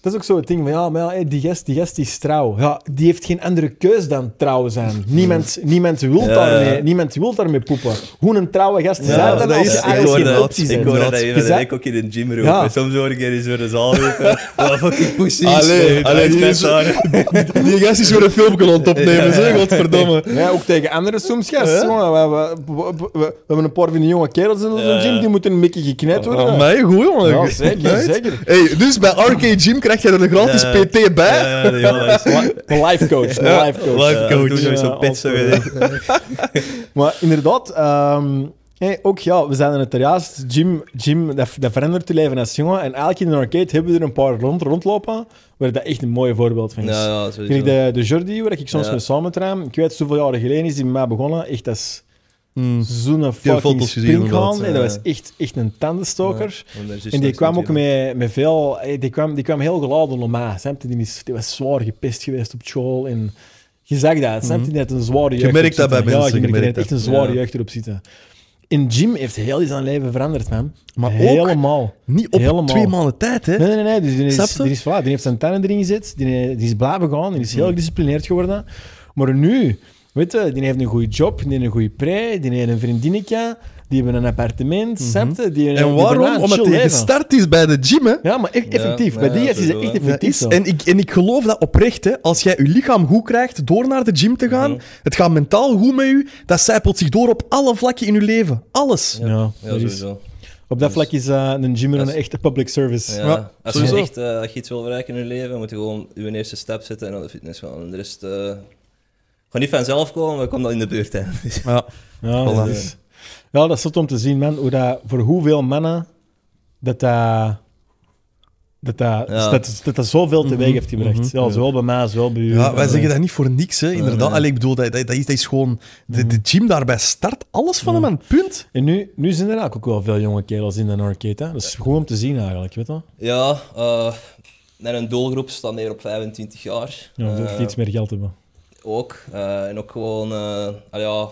dat is ook zo het ding van, ja, maar ja, die, gast, die gast is trouw. Ja, die heeft geen andere keus dan trouw zijn. Niemand, niemand, wil, Ja, daarmee, ja. niemand wil daarmee poepen. Hoe een trouwe gast Ja, zijn dan dat als is- je eigenlijk hoor geen dat. opties Ik hoor dat dat zei- ik ook in de gym roepen. Ja. Soms hoor ik er eens door de zaal roepen. Wat fucking pussies. Allee, allee, die is- Die gast is weer een filmpje aan het opnemen, zeg, godverdomme. Ja, ook tegen andere soms gast. Ja? We, hebben een paar van die jonge kerels in onze Ja. gym, die moeten een beetje geknipt worden. Oh, mij, goed, jongen. Ja, zeker, zeker. Hey, dus bij RK Gym krijg je er een gratis Ja. PT bij. Ja, ja, ja, dat is Een life coach, een Ja, life coach. life coach. Ja, zo gedaan. Maar inderdaad, ehm, hey, ook ja, we zijn er het er juist. Gym, gym dat, dat verandert je leven als jongen. En eigenlijk in een arcade hebben we er een paar rond, rondlopen, waar dat echt een mooi voorbeeld van is. Ja, ja, Vind ik de, de Jordi, waar ik soms Ja. mee samen train, ik weet zoveel jaren geleden is die met mij begonnen. Echt, dat is Mm. zo'n fucking springhaan. Nee, dat ja. was echt, echt een tandenstoker. Ja, er En die kwam ook met, met veel... eh, Die kwam, die kwam heel geladen om mij. je? Die, is, die was zwaar gepest geweest op school. En je zag dat. snap je? Die had een zware jeugd merkt erop dat bij mensen, Ja, je je merkt merkt dat echt een zware Ja. jeugd erop zitten. In Jim heeft heel zijn leven veranderd, man. Maar ook Helemaal. niet op Helemaal. twee maanden tijd, hè. Nee, nee, nee. Dus die is, je? die is, voilà, die heeft zijn tanden erin gezet. Die, die is blijven gaan. Die is Mm. heel gedisciplineerd geworden. Maar nu, weet je, die heeft een goede job. Die heeft een goede pre. Die heeft een vriendinnetje. Die hebben een appartement. Die, die Mhm. En waarom? Omdat hij gestart is bij de gym, hè. Ja, maar echt effectief. Ja, Bij die ja, is het sowieso, echt effectief en, ik, en ik geloof dat oprecht, hè, als jij je lichaam goed krijgt door naar de gym te gaan, het gaat mentaal goed met je, dat zijpelt zich door op alle vlakken in je leven. Alles. Ja, sowieso. op dat vlak is eh, een gymmer Dat een echte public service. Ja, Ja, als sowieso. je echt eh, als je iets wil bereiken in je leven, moet je gewoon je eerste stap zetten en dan de fitness gaan. En de rest... eh gewoon niet vanzelf komen, maar kom dan in de buurt. Hè. Dus- Ja. Ja, Voilà. dat is, ja, dat is zot om te zien, man. Hoe dat, voor hoeveel mannen dat dat, dat, dat, Ja. dat, dat, dat zoveel teweeg heeft gebracht. mhm. ja, zowel bij mij, zowel bij u. Ja, wij zeggen dat niet voor niks, hè, inderdaad. nee. Allee, ik bedoel, dat, dat, dat is, dat is gewoon... De, de gym daarbij start alles van hem aan, punt. En nu, nu zijn er eigenlijk ook wel veel jonge kerels in de arcade. Hè? Dat is goed om te zien eigenlijk, weet je wel? Ja, eh met een doelgroep staat neer op 25 jaar. Ja, dat je iets meer geld hebben. Ook. eh, en ook gewoon, eh, ah ja,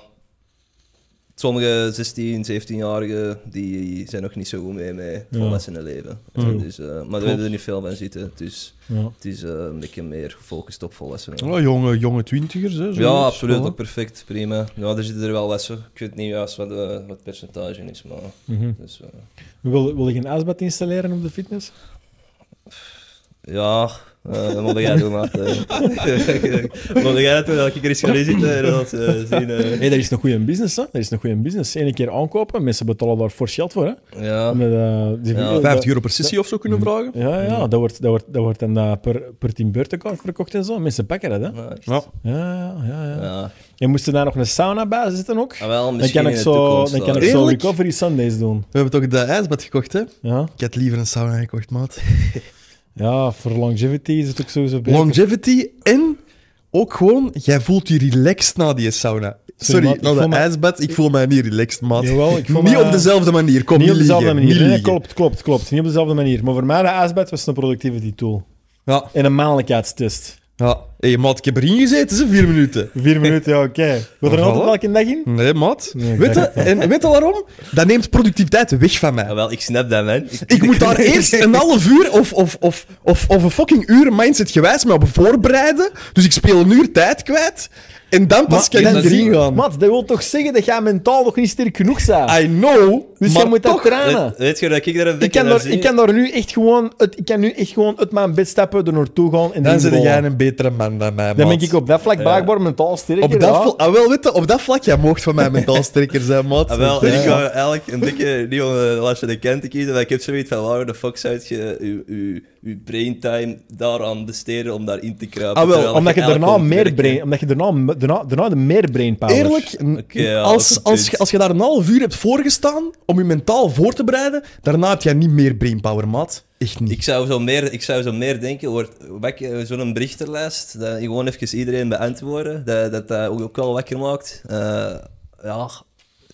sommige 16, 17-jarigen die zijn nog niet zo goed mee met Ja. volwassenen leven. Mm. Dus, eh, maar we hebben er niet veel van zitten. Dus Ja. het is eh, een beetje meer gefocust op volwassenen. Oh, jonge, jonge twintigers, hè? Ja, zoiets. absoluut. Ook perfect. Prima. Ja, er zitten er wel lessen. Ik weet niet juist wat, wat het percentage is, maar... Mhm. Dus, Wil, wil je een ijsbad installeren op de fitness? ja, eh dat moet jij doen, maat. eh. Moet jij dat doen? Dat ik er eens ga zitten en dat eh, zien. Nee, dat is een goede business, hè? Dat is een goede business. Eén keer aankopen, mensen betalen daar fors geld voor, hè? Ja. Met, eh, die- Ja, dat- 50 euro per sessie of zo kunnen vragen. Ja, ja, dat wordt, dat wordt, dat wordt dan per, per team beurtenkaart verkocht en zo. Mensen pakken dat, hè? Ja. Ja. Ja, ja, ja. Ja. En moest er daar nog een sauna bij zitten ook? Ah, wel, Dan misschien kan ik zo, toekomst dan kan ik zo recovery Sundays doen. We hebben toch de ijsbad gekocht, hè? Ja, Ik had liever een sauna gekocht, maat. ja voor longevity is het ook sowieso beter. Longevity en ook gewoon, jij voelt je relaxed na die sauna. Sorry, na de ijsbad, ik voel mij niet relaxed, maat. Jawel, ik voel niet me- op dezelfde manier, kom Niet op dezelfde manier. Nee, klopt, klopt, klopt. Niet op dezelfde manier. Maar voor mij de ijsbad was een productivity tool. Ja, En een mannelijkheidstest. ja. Hé, maat, ik heb erin gezeten, ze vier minuten. Vier minuten, ja, oké. Wil er nog Voilà. altijd elke dag in? Nee, maat. Nee, weet, je, en weet je waarom? Dat neemt productiviteit weg van mij. Ah, wel, ik snap dat, man. Ik moet daar eerst een half uur of, of, of, of, of een fucking uur mindset gewijs me op voorbereiden. Dus ik speel een uur tijd kwijt. En dan pas kan zie- erin gaan. Maat, dat wil toch zeggen dat jij mentaal nog niet sterk genoeg bent? I know, Dus maar jij moet dat toch... trainen. Weet, weet je dat ik daar een Ik kan, naar daar, zie? ik kan daar nu echt gewoon uit, ik kan nu echt gewoon uit mijn bed stappen, er naartoe gaan en Dan zit jij een betere man dan mij, Dan maat. ben ik op dat vlak blijkbaar mentaal sterker. Op dat, ja. vla- ah, wel, weet je, op dat vlak, jij mocht van mij mentaal sterker zijn, maat. Ah, wel, Ja. ik ga eigenlijk een dikke, niet om een lasje de kent te kiezen, maar ik heb zoiets van, waar de fuck zou je je, je, je braintime daaraan besteden om daarin te kruipen? Ah, wel, Omdat je daarna meer brain, omdat je daarna, daarna, daarna de meer brain power. Eerlijk, ja, als, dat als, je, als je daar een half uur hebt voorgestaan om je mentaal voor te bereiden, daarna heb jij niet meer brainpower, maat. Echt niet. Ik zou zo meer, ik zou zo meer denken, wordt eh, zo'n berichtenlijst, dat je gewoon even iedereen beantwoorden, dat dat, dat ook wel wakker maakt. Eh, ja,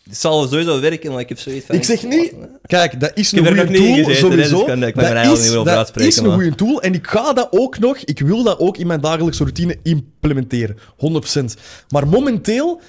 het zal sowieso werken, maar ik heb zoiets van... Ik zeg niet, kijk, dat is een goede tool, gezeten, dus sowieso. ik kan- dat eigenlijk is, niet meer over dat is een goede tool en ik ga dat ook nog, ik wil dat ook in mijn dagelijkse routine implementeren. 100%. Maar momenteel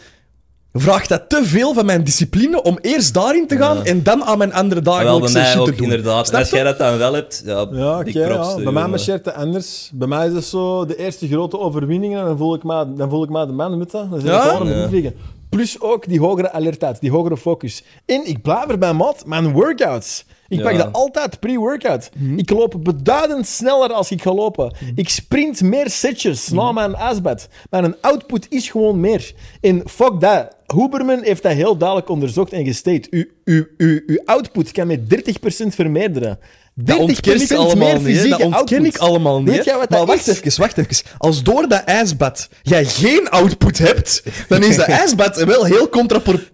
vraagt dat te veel van mijn discipline om eerst daarin te gaan Ja. en dan aan mijn andere dagelijkse shit ook, te doen. inderdaad. Snap als jij dat dan wel hebt, ja, Ja, to Bij you, mij marcheert het anders. Bij mij is het zo de eerste grote overwinningen en dan voel ik me, dan voel ik me de man, weet je. Dan zit ik Ja? Ja. vliegen. Plus ook die hogere alertheid, die hogere focus. En ik blijf erbij, maat, mijn workouts. Ik Ja. pak dat altijd pre-workout. Mhm. Ik loop beduidend sneller als ik ga lopen. Ik sprint meer setjes Mhm. na mijn ijsbad. Mijn output is gewoon meer. En fuck dat. Huberman heeft dat heel duidelijk onderzocht en gesteld. Uw, uw, uw, uw output kan met 30% vermeerderen. 30% Dat ontken ik allemaal meer fysieke Dat ontken output. ik allemaal niet. Weet hè. jij wat maar wacht is? even, wacht even. Als door dat ijsbad jij geen output hebt, dan is dat ijsbad wel heel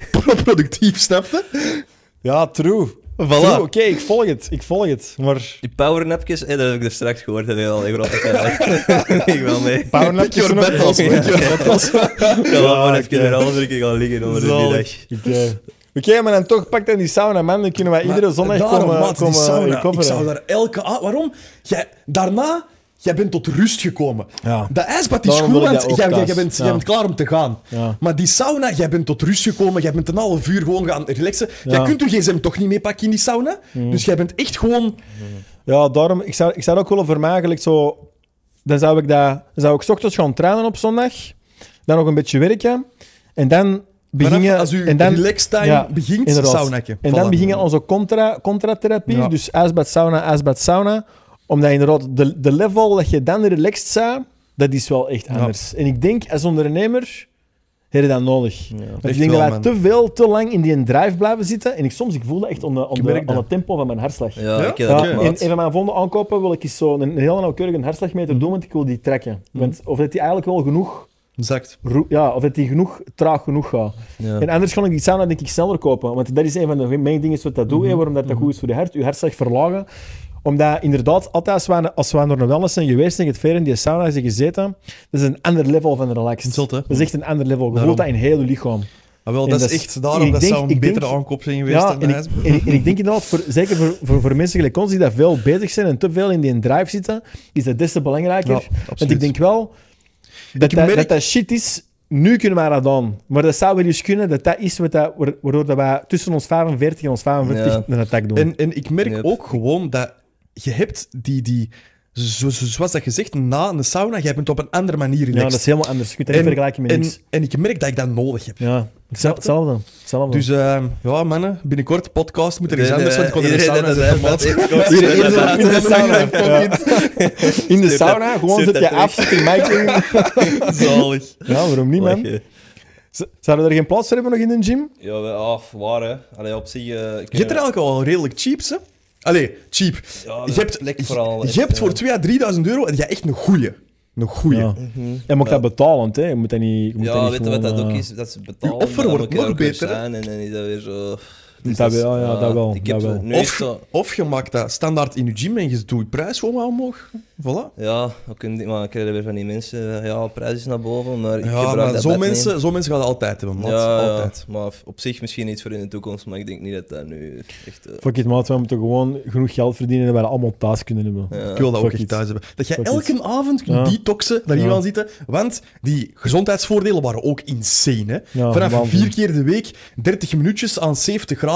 contraproductief, snap je? Ja, true. Voilà. Oké, ik volg het. Ik volg het. Maar Die powernapjes, eh, dat heb ik er straks gehoord, dat heel Ik wel mee. powernapjes zijn your battles. Ik ga wel gewoon oké. even een keer gaan liggen onder de middag. Oké. Oké, maar dan toch pak dan die sauna, man. Dan kunnen wij iedere zondag Daarom, komen, maat, die komen sauna. Ik zou daar elke... Waarom? Jij, daarna, jij bent tot rust gekomen. Ja. Dat ijsbad is Daarom goed, want jij, jij, thuis. jij bent, Ja. jij bent klaar om te gaan. Ja. Maar die sauna, jij bent tot rust gekomen. Jij bent een half uur gewoon gaan relaxen. Jij Ja. Mm. kunt je gsm toch niet meepakken in die sauna. Dus jij bent echt gewoon... Ja, daarom... Ik zou, ik zou ook willen voor mij eigenlijk zo... Dan zou ik, dat, dan zou ik ochtends gaan trainen op zondag. Dan nog een beetje werken. En dan beginnen... Als uw en dan, relax time begint. En dan beginnen onze contra, contratherapie. Ja. Dus ijsbad, sauna, ijsbad, sauna. Omdat inderdaad de, de level dat je dan relaxed bent, dat is wel echt Ja. anders. En ik denk, als ondernemer, heb je dat nodig. Ik denk wel, dat wij man. te veel, te lang in die drive blijven zitten. En ik, soms ik voel dat echt dat. het tempo van mijn hartslag. Ja, Ja? ik heb Ja, dat en een van mijn volgende aankopen wil ik eens zo een, een heel nauwkeurige hartslagmeter doen, want ik wil die trekken. Want of dat die eigenlijk wel genoeg, Exact. ja, of dat die genoeg, traag genoeg gaat. En anders kan ik die sauna denk ik sneller kopen. Want dat is een van de main dingen wat dat doet, hè, waarom dat, dat goed is voor je hart. Je hartslag verlagen. Omdat inderdaad, altijd als we, als we naar een wellness zijn geweest je het ver in die sauna zijn gezeten, dat is een ander level van relaxed. Dat is echt een ander level. Je voelt dat in heel je lichaam. Ah, wel, En dat is echt daarom, dat denk- zou een ik denk- betere aankoop zijn geweest Ja, dan en ik, en, ik- en ik denk inderdaad, voor, zeker voor, voor, voor mensen gelijk ons die daar veel bezig zijn en te veel in die drive zitten, is dat des te belangrijker. Ja, Want ik denk wel dat Ik dat, merk- dat dat shit is nu kunnen wij dat doen. Maar dat zou wel eens kunnen, dat dat is wat dat, wa- waardoor dat wij tussen ons 45 en ons 45 Ja. een attack doen. En, en ik merk Yep. ook gewoon dat je hebt die, die zo, zo- zoals dat gezegd, na een sauna, jij bent op een andere manier ja, relaxed. dat is helemaal anders. Je kunt dat niet vergelijken met en, niks. en ik merk dat ik dat nodig heb. Ja, hetzelfde. hetzelfde. Dus eh, ja, mannen, binnenkort podcast moet er iets Nee, anders, want ik kon in de sauna ook in de sauna. Ja. In de sauna, gewoon zet je af, zet je mic in. Zalig. Ja, waarom niet, man? Zouden we er geen plaats voor hebben nog in de gym? Ja, we- af, waar hè. Allee, op zich... eh, Je hebt er eigenlijk al redelijk cheaps, hè? Allee, cheap. Ja, je hebt, plek vooral. je hebt voor 2 à 3.000 euro en je echt een goeie. Een goeie. Ja. En moet dat betalend, hè? Je moet dat niet... je moet dat Ja, niet weet je wat dat gewoon, ook eh, is? Dat is betalen. Uw offer wordt je nog er beter, zijn En dan is dat weer zo... Dat wel, ja, dat wel, Ik heb dat wel. Nu Of, zo... of je maakt dat standaard in je gym en je doet je prijs gewoon maar omhoog. Voilà. Ja, dan kun je, maar dan krijg je weer van die mensen... Ja, prijs is naar boven, maar ik Ja, maar dat zo mensen, zo mensen gaan dat altijd hebben, maat. Ja, ja, Altijd. maar op zich misschien iets voor in de toekomst, maar ik denk niet dat dat nu echt... eh, Fuck it, maat. We moeten gewoon genoeg geld verdienen en we dat allemaal thuis kunnen hebben. ja. Ik wil dat ook echt thuis hebben. Dat jij Fuck elke avond kunt Ja. detoxen, daar hier Ja. aan zitten. Want die gezondheidsvoordelen waren ook insane. Hè? Ja, Vanaf vier keer de week, 30 minuutjes aan 70 graden,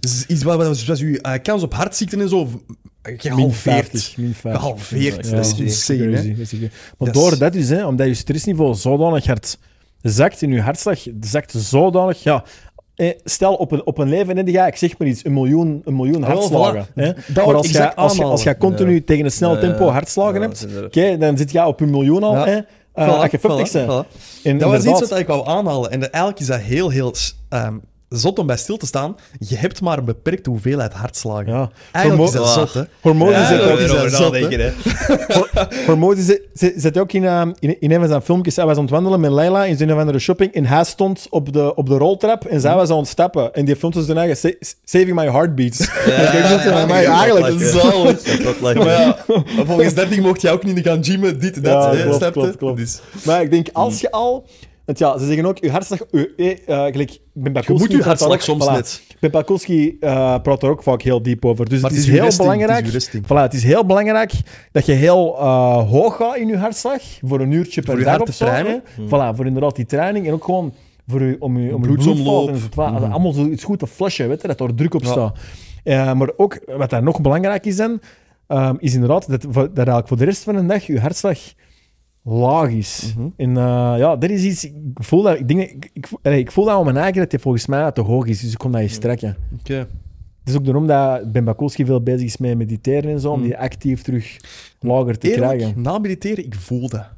is, is wat, wat, wat je eh, kans op hartziekten en zo Min gehalveerd. 50. Min 50. Gehalveerd. Ja, dat is insane. Crazy, Hè? Maar door dat dus, hè, omdat je stressniveau zodanig hard zakt en je hartslag zakt zodanig, ja. eh, Stel, op een, op een leven heb je, ik zeg maar iets, een miljoen, een miljoen Ah, hartslagen. voilà. Hè? Dat als je, als, je, als je continu Ja. tegen een snel Ja, tempo hartslagen Ja, hebt, oké, dan zit je op een miljoen al, Ja. hè, Voilà, als je 50 voilà, bent. voilà. En Dat was iets wat ik wou aanhalen. En eigenlijk is dat heel, heel ehm, zot om bij stil te staan. Je hebt maar een beperkte hoeveelheid hartslagen. Ja. Eigenlijk is dat Hormo- zot, hè? Hormonen Ja, zitten dat ook is in dat zijn zot, hè. Hormonen zit, ook in, in, in een van zijn filmpjes. Hij was aan het wandelen met Leila in zijn of andere shopping. En hij stond op de, op de roltrap en zij was aan het stappen. En die filmpje was daarna sa- Saving My Heartbeats. En ik dacht, ja, maar eigenlijk... Dat Zalig. Dat Maar lijkt ja, volgens dat ding mocht je ook niet gaan gymmen, dit, dat, Ja, hè, klopt. Dus, Maar ik denk, als je al... Want ja, ze zeggen ook, je hartslag... Eh, eh, gelijk, Ben je moet daar hartslag ook- soms voilà. net. Ben Pakulski eh, praat er ook vaak heel diep over. Dus Maar het is, uw heel resting, belangrijk... Het is uw. Voilà, het is heel belangrijk dat je heel hoog gaat in je hartslag. Voor een uurtje per Voor dag of te zo. trainen. Voilà, voor inderdaad die training. En ook gewoon voor je, om je, om Bloedsomloop. en zo. Wa- Allemaal zo iets goed te flushen, weet je, dat er druk op staat. Maar ook, wat daar nog belangrijk is dan, ehm, is inderdaad dat, dat eigenlijk voor de rest van de dag je hartslag laag is. Mhm. En eh, ja, dat is iets... Ik voel dat... Ik, denk, ik, ik, voel- allee, ik voel dat aan mijn eigen dat hij volgens mij te hoog is. Dus ik kon dat eens trekken. Oké. Het is ook daarom dat Ben Bakulski veel bezig is met mediteren en zo, om die actief terug lager te. Eerlijk, krijgen. na mediteren, ik voel dat.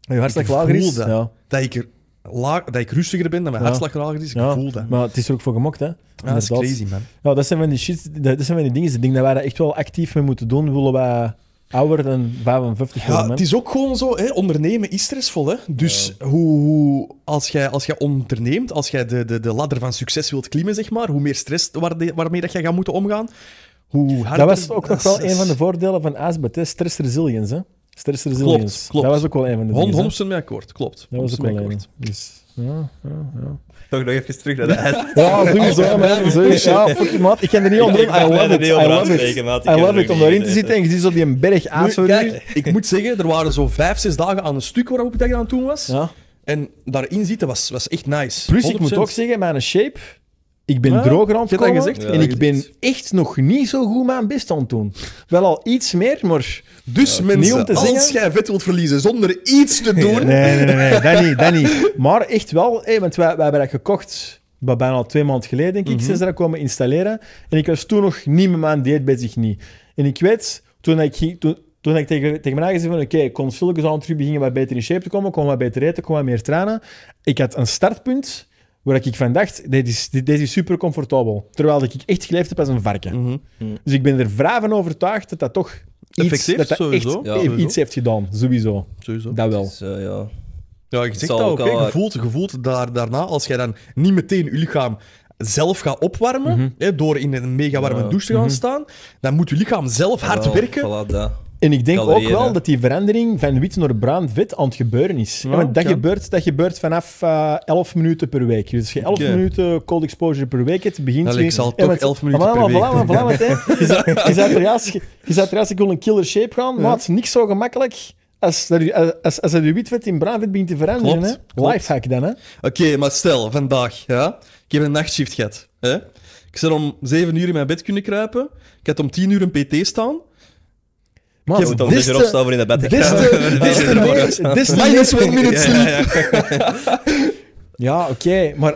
Je hartslag lager is. dat. Ja. Dat ik, er laag, dat ik rustiger ben, dat mijn Ja. hartslag lager is, ik Ja. voel dat. Maar het is er ook voor gemokt, hè? Ja, dat is crazy, man. Ja, dat zijn van die shit, dat, dat zijn van die dingen. Ik denk dat wij daar echt wel actief mee moeten doen, willen wij ouder dan 55 Ja, het is ook gewoon zo, hè, ondernemen is stressvol. Hè? Dus hoe, hoe, als jij als jij onderneemt, als jij de, de, de ladder van succes wilt klimmen, zeg maar, hoe meer stress waar, waarmee dat jij gaat moeten omgaan, hoe harder... dat was ook nog wel een van de voordelen van ASBET, stress resilience. Hè? Stress resilience. klopt. Dat was ook wel een van de dingen. hè. 100% mee akkoord, klopt. Dat was ook 100% wel een. Dus, ja, ja, ja. Toch nog even terug naar de ijs. Ja, sowieso, man. Sowieso. Ja, fucking maat. Ik kan er niet onder Ik I love er it. niet I love it. I love it om daarin te zitten en je ziet zo die een berg je. kijk, ik moet zeggen, er waren zo vijf, zes dagen aan een stuk waarop ik dat aan het doen was. Ja. En daarin zitten was, was echt nice. Plus, ik moet 100%. ook zeggen, mijn shape... Ik ben droger aan het komen gezegd. en Ja, ik ben echt nog niet zo goed mijn best aan het doen. Wel al iets meer, maar... Dus niet om mensen, te als zingen. jij vet wilt verliezen zonder iets te doen... Nee, nee, nee, nee, dat niet, dat niet. Maar echt wel, hé, want wij, wij hebben dat gekocht bij bijna twee maanden geleden, denk ik, Mhm. sinds dat komen installeren. En ik was toen nog niet met mijn dieet bezig, niet. En ik weet, toen ik, ging- toen, toen ik tegen, tegen mijn eigen zei van, oké, ik kon stilletjes aan terug beginnen wat beter in shape te komen, kon wat beter eten, kon wat meer trainen. Ik had een startpunt waar ik van dacht, dit is, dit, dit is super comfortabel. Terwijl ik echt geleefd heb als een varken. Mhm. Dus ik ben er vrij van overtuigd dat dat toch iets, Effect heeft, dat dat sowieso. echt Ja, sowieso. iets heeft gedaan. Sowieso. Sowieso. Dat wel. Dus, eh, ja. Ja, je zegt dat ook al- Je voelt, je voelt daar, daarna, als jij dan niet meteen je lichaam zelf gaat opwarmen, Mhm. hè, door in een mega warme Ja. douche te gaan staan, dan moet je lichaam zelf hard werken. Voilà, dat. En ik denk ook wel hè. dat die verandering van wit naar bruin vet aan het gebeuren is. Ja, want dat, kan. gebeurt, dat gebeurt vanaf eh 11 minuten per week. Dus als je 11 Oké. minuten cold exposure per week hebt, begint Wel, je... ik zal toch want- 11 minuten maar, per week voilà, maar, voilà, je je zou er juist- je zou er juist, ik wil een killer shape gaan, maar het is niks zo gemakkelijk Als, als, als uw witvet in bruinvet begint te veranderen, Klopt, hè? klopt. lifehack dan, hè? Oké, maar stel, vandaag, ja. Ik heb een nachtshift gehad. Hè? Ik zou om 7 uur in mijn bed kunnen kruipen. Ik had om 10 uur een PT staan. Man, Je moet dit dus is erop staan voor in de bed te dit is kruipen. te- dit is te meer- dit is te Minus one minute sleep. Ja, oké, maar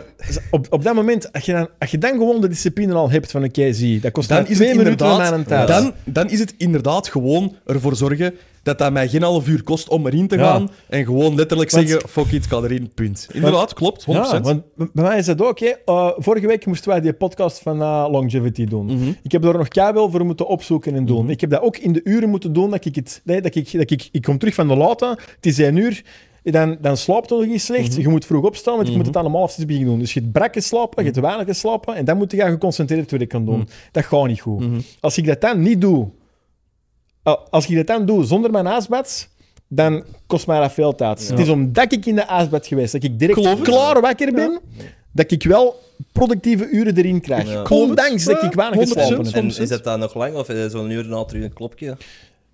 op, op dat moment, als je, dan, als je dan gewoon de discipline al hebt van oké, zie, dat kost Dan dan is, het twee minuten mijn tijd. dan, dan is het inderdaad gewoon ervoor zorgen dat dat mij geen half uur kost om erin te Ja. gaan. En gewoon letterlijk Want- zeggen, fuck it, ik ga erin, punt. Inderdaad, klopt, 100%. Ja, want bij mij is dat ook. Hè. Eh, vorige week moesten wij die podcast van eh, Longevity doen. Mhm. Ik heb er nog kabel voor moeten opzoeken en doen. Ik heb dat ook in de uren moeten doen dat ik het... Nee, dat ik, dat ik, ik kom terug van de late, het is één uur, dan, dan slaapt het nog eens slecht. Mhm. Je moet vroeg opstaan, want je moet het om half zes beginnen doen. Dus je hebt brakke slapen, je hebt weinig slapen en dan moet je gaan geconcentreerd werk gaan doen. Mhm. Dat gaat niet goed. Als ik dat dan niet doe, als ik dat dan doe zonder mijn ijsbad, dan kost mij dat veel tijd. Het is omdat ik in de ijsbad geweest, dat ik direct klaar wakker ben, dat ik wel productieve uren erin krijg. Ja. Ondanks dat ik weinig 100%. geslapen heb. En is het dan nog lang of is het zo'n uur na terug een klopje?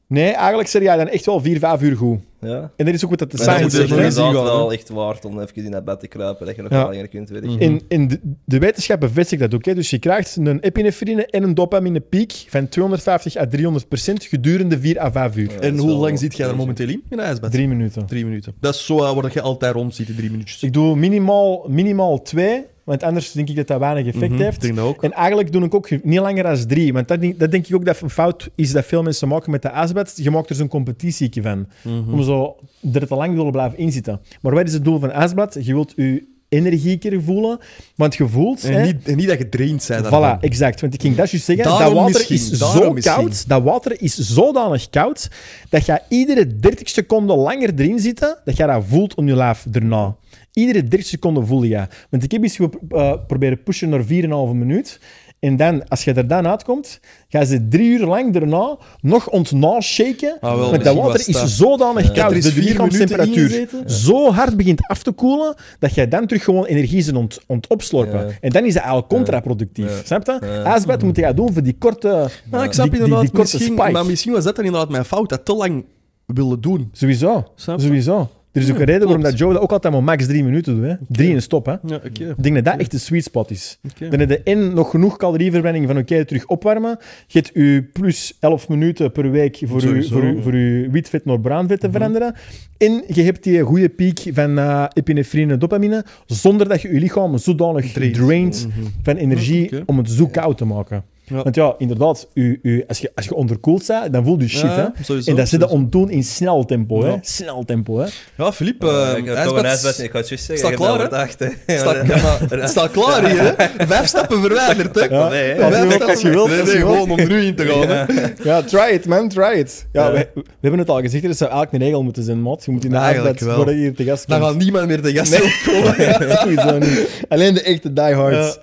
Nee, eigenlijk zeg jij dan echt wel vier, vijf uur goed. Ja. En dat is ook wat dat de science is zegt. zien gaan, wel echt waard om even in dat bed te kruipen, dat je nog Ja. wel langer kunt werken. In, in de, de wetenschap bevestigt dat ook. Hè. Dus je krijgt een epinefrine en een dopamine piek van 250 à 300 procent gedurende 4 à 5 uur. Ja, En is hoe lang zit jij er momenteel in? In een ijsbad? Drie minuten. Drie minuten. Dat is zo waar je altijd rond ziet, in drie minuutjes. Ik doe minimaal, minimaal twee, want anders denk ik dat dat weinig effect Mhm, heeft. Denk ook. En eigenlijk doe ik ook niet langer dan drie. Want dat, denk- dat denk ik ook dat een fout is dat veel mensen maken met de ijsbad. Je maakt er zo'n competitie van. Mhm. Om zo er te lang willen blijven inzitten. Maar wat is het doel van ijsbad? Je wilt je energieker voelen. Want je voelt... hè, En niet, en niet dat je draint bent. Voilà, exact. Want ik ging dat juist zeggen. Daarom dat water is zo misschien. koud. Dat water is zodanig koud dat je iedere 30 seconden langer erin zit, dat je dat voelt om je lijf erna. Iedere 30 seconden voel je. Want ik heb gepro- eh, proberen pushen naar 4,5 minuut. En dan, als je er dan uitkomt, gaan ze drie uur lang daarna nog ontna shaken. Ah, wel, want dat misschien water dat. is zodanig koud. dat de lichaamstemperatuur zo hard begint af te koelen, dat jij dan terug gewoon energie zijn ont, ont opslorpen. Ja. En dan is dat eigenlijk contraproductief. Ja. Snap je? IJsbad moet je gaan doen voor die korte... Ik snap die, die, inderdaad, die korte misschien, spike. maar misschien was dat dan inderdaad mijn fout, dat te lang willen doen. Sowieso. Sowieso. Er is ook een reden waarom dat Joe dat ook altijd maar max drie minuten doet. Hè. Drie en stop. Hè. Ik denk dat dat echt de sweet spot is. Dan heb je en nog genoeg calorieverbranding van oké, terug opwarmen. Hebt je plus 11 minuten per week voor je, Sowieso. voor, je, voor je wit vet naar te veranderen. En je hebt die goede piek van eh epinefrine en dopamine, zonder dat je je lichaam zodanig Draint. Mhm. van energie om het zo koud te maken. Ja. Want ja, inderdaad, u, u, als, je, als je onderkoeld bent, dan voel je shit. Ja, hè? sowieso, en dat zit sowieso. ontdoen in snel tempo. Hè? Ja. Snel tempo. Hè? Ja, Filip, Ja, eh, ik heb ijsbad- toch een ijsbed, ik ga het juist zeggen. Staat dat klaar, hè. Staat, het staat klaar hier, hè? Vijf stappen verwijderd, hè? Ja. Nee, hè. Vijf wilt, als je wilt. Nee, gewoon om er nu in te gaan, hè? Ja, try it, man, try it. Ja, Ja. We, we hebben het al gezegd, er zou eigenlijk een regel moeten zijn, maat. Je moet in de wel. voordat je hier te gast Dan komt. gaat niemand meer te gast komen. Alleen de echte diehards.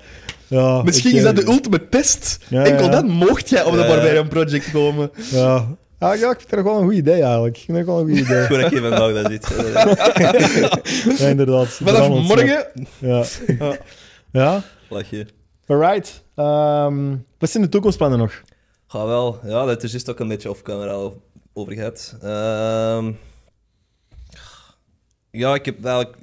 Ja. Misschien is dat de ultimate test. Ja, Enkel ja. dan mocht jij op de. Barbarian Project komen. Ja. Ah, ja, ik vind dat wel een goed idee, eigenlijk. Ik vind dat wel een goed idee. Goed dat je vandaag dat ziet. Ja, inderdaad. Vanaf morgen... Ja. Ja, Lach je. alright. Ehm, wat zijn de toekomstplannen nog? Ga wel. Ja, dat is juist ook een beetje off-camera over gehad. Ehm, ja, ik heb eigenlijk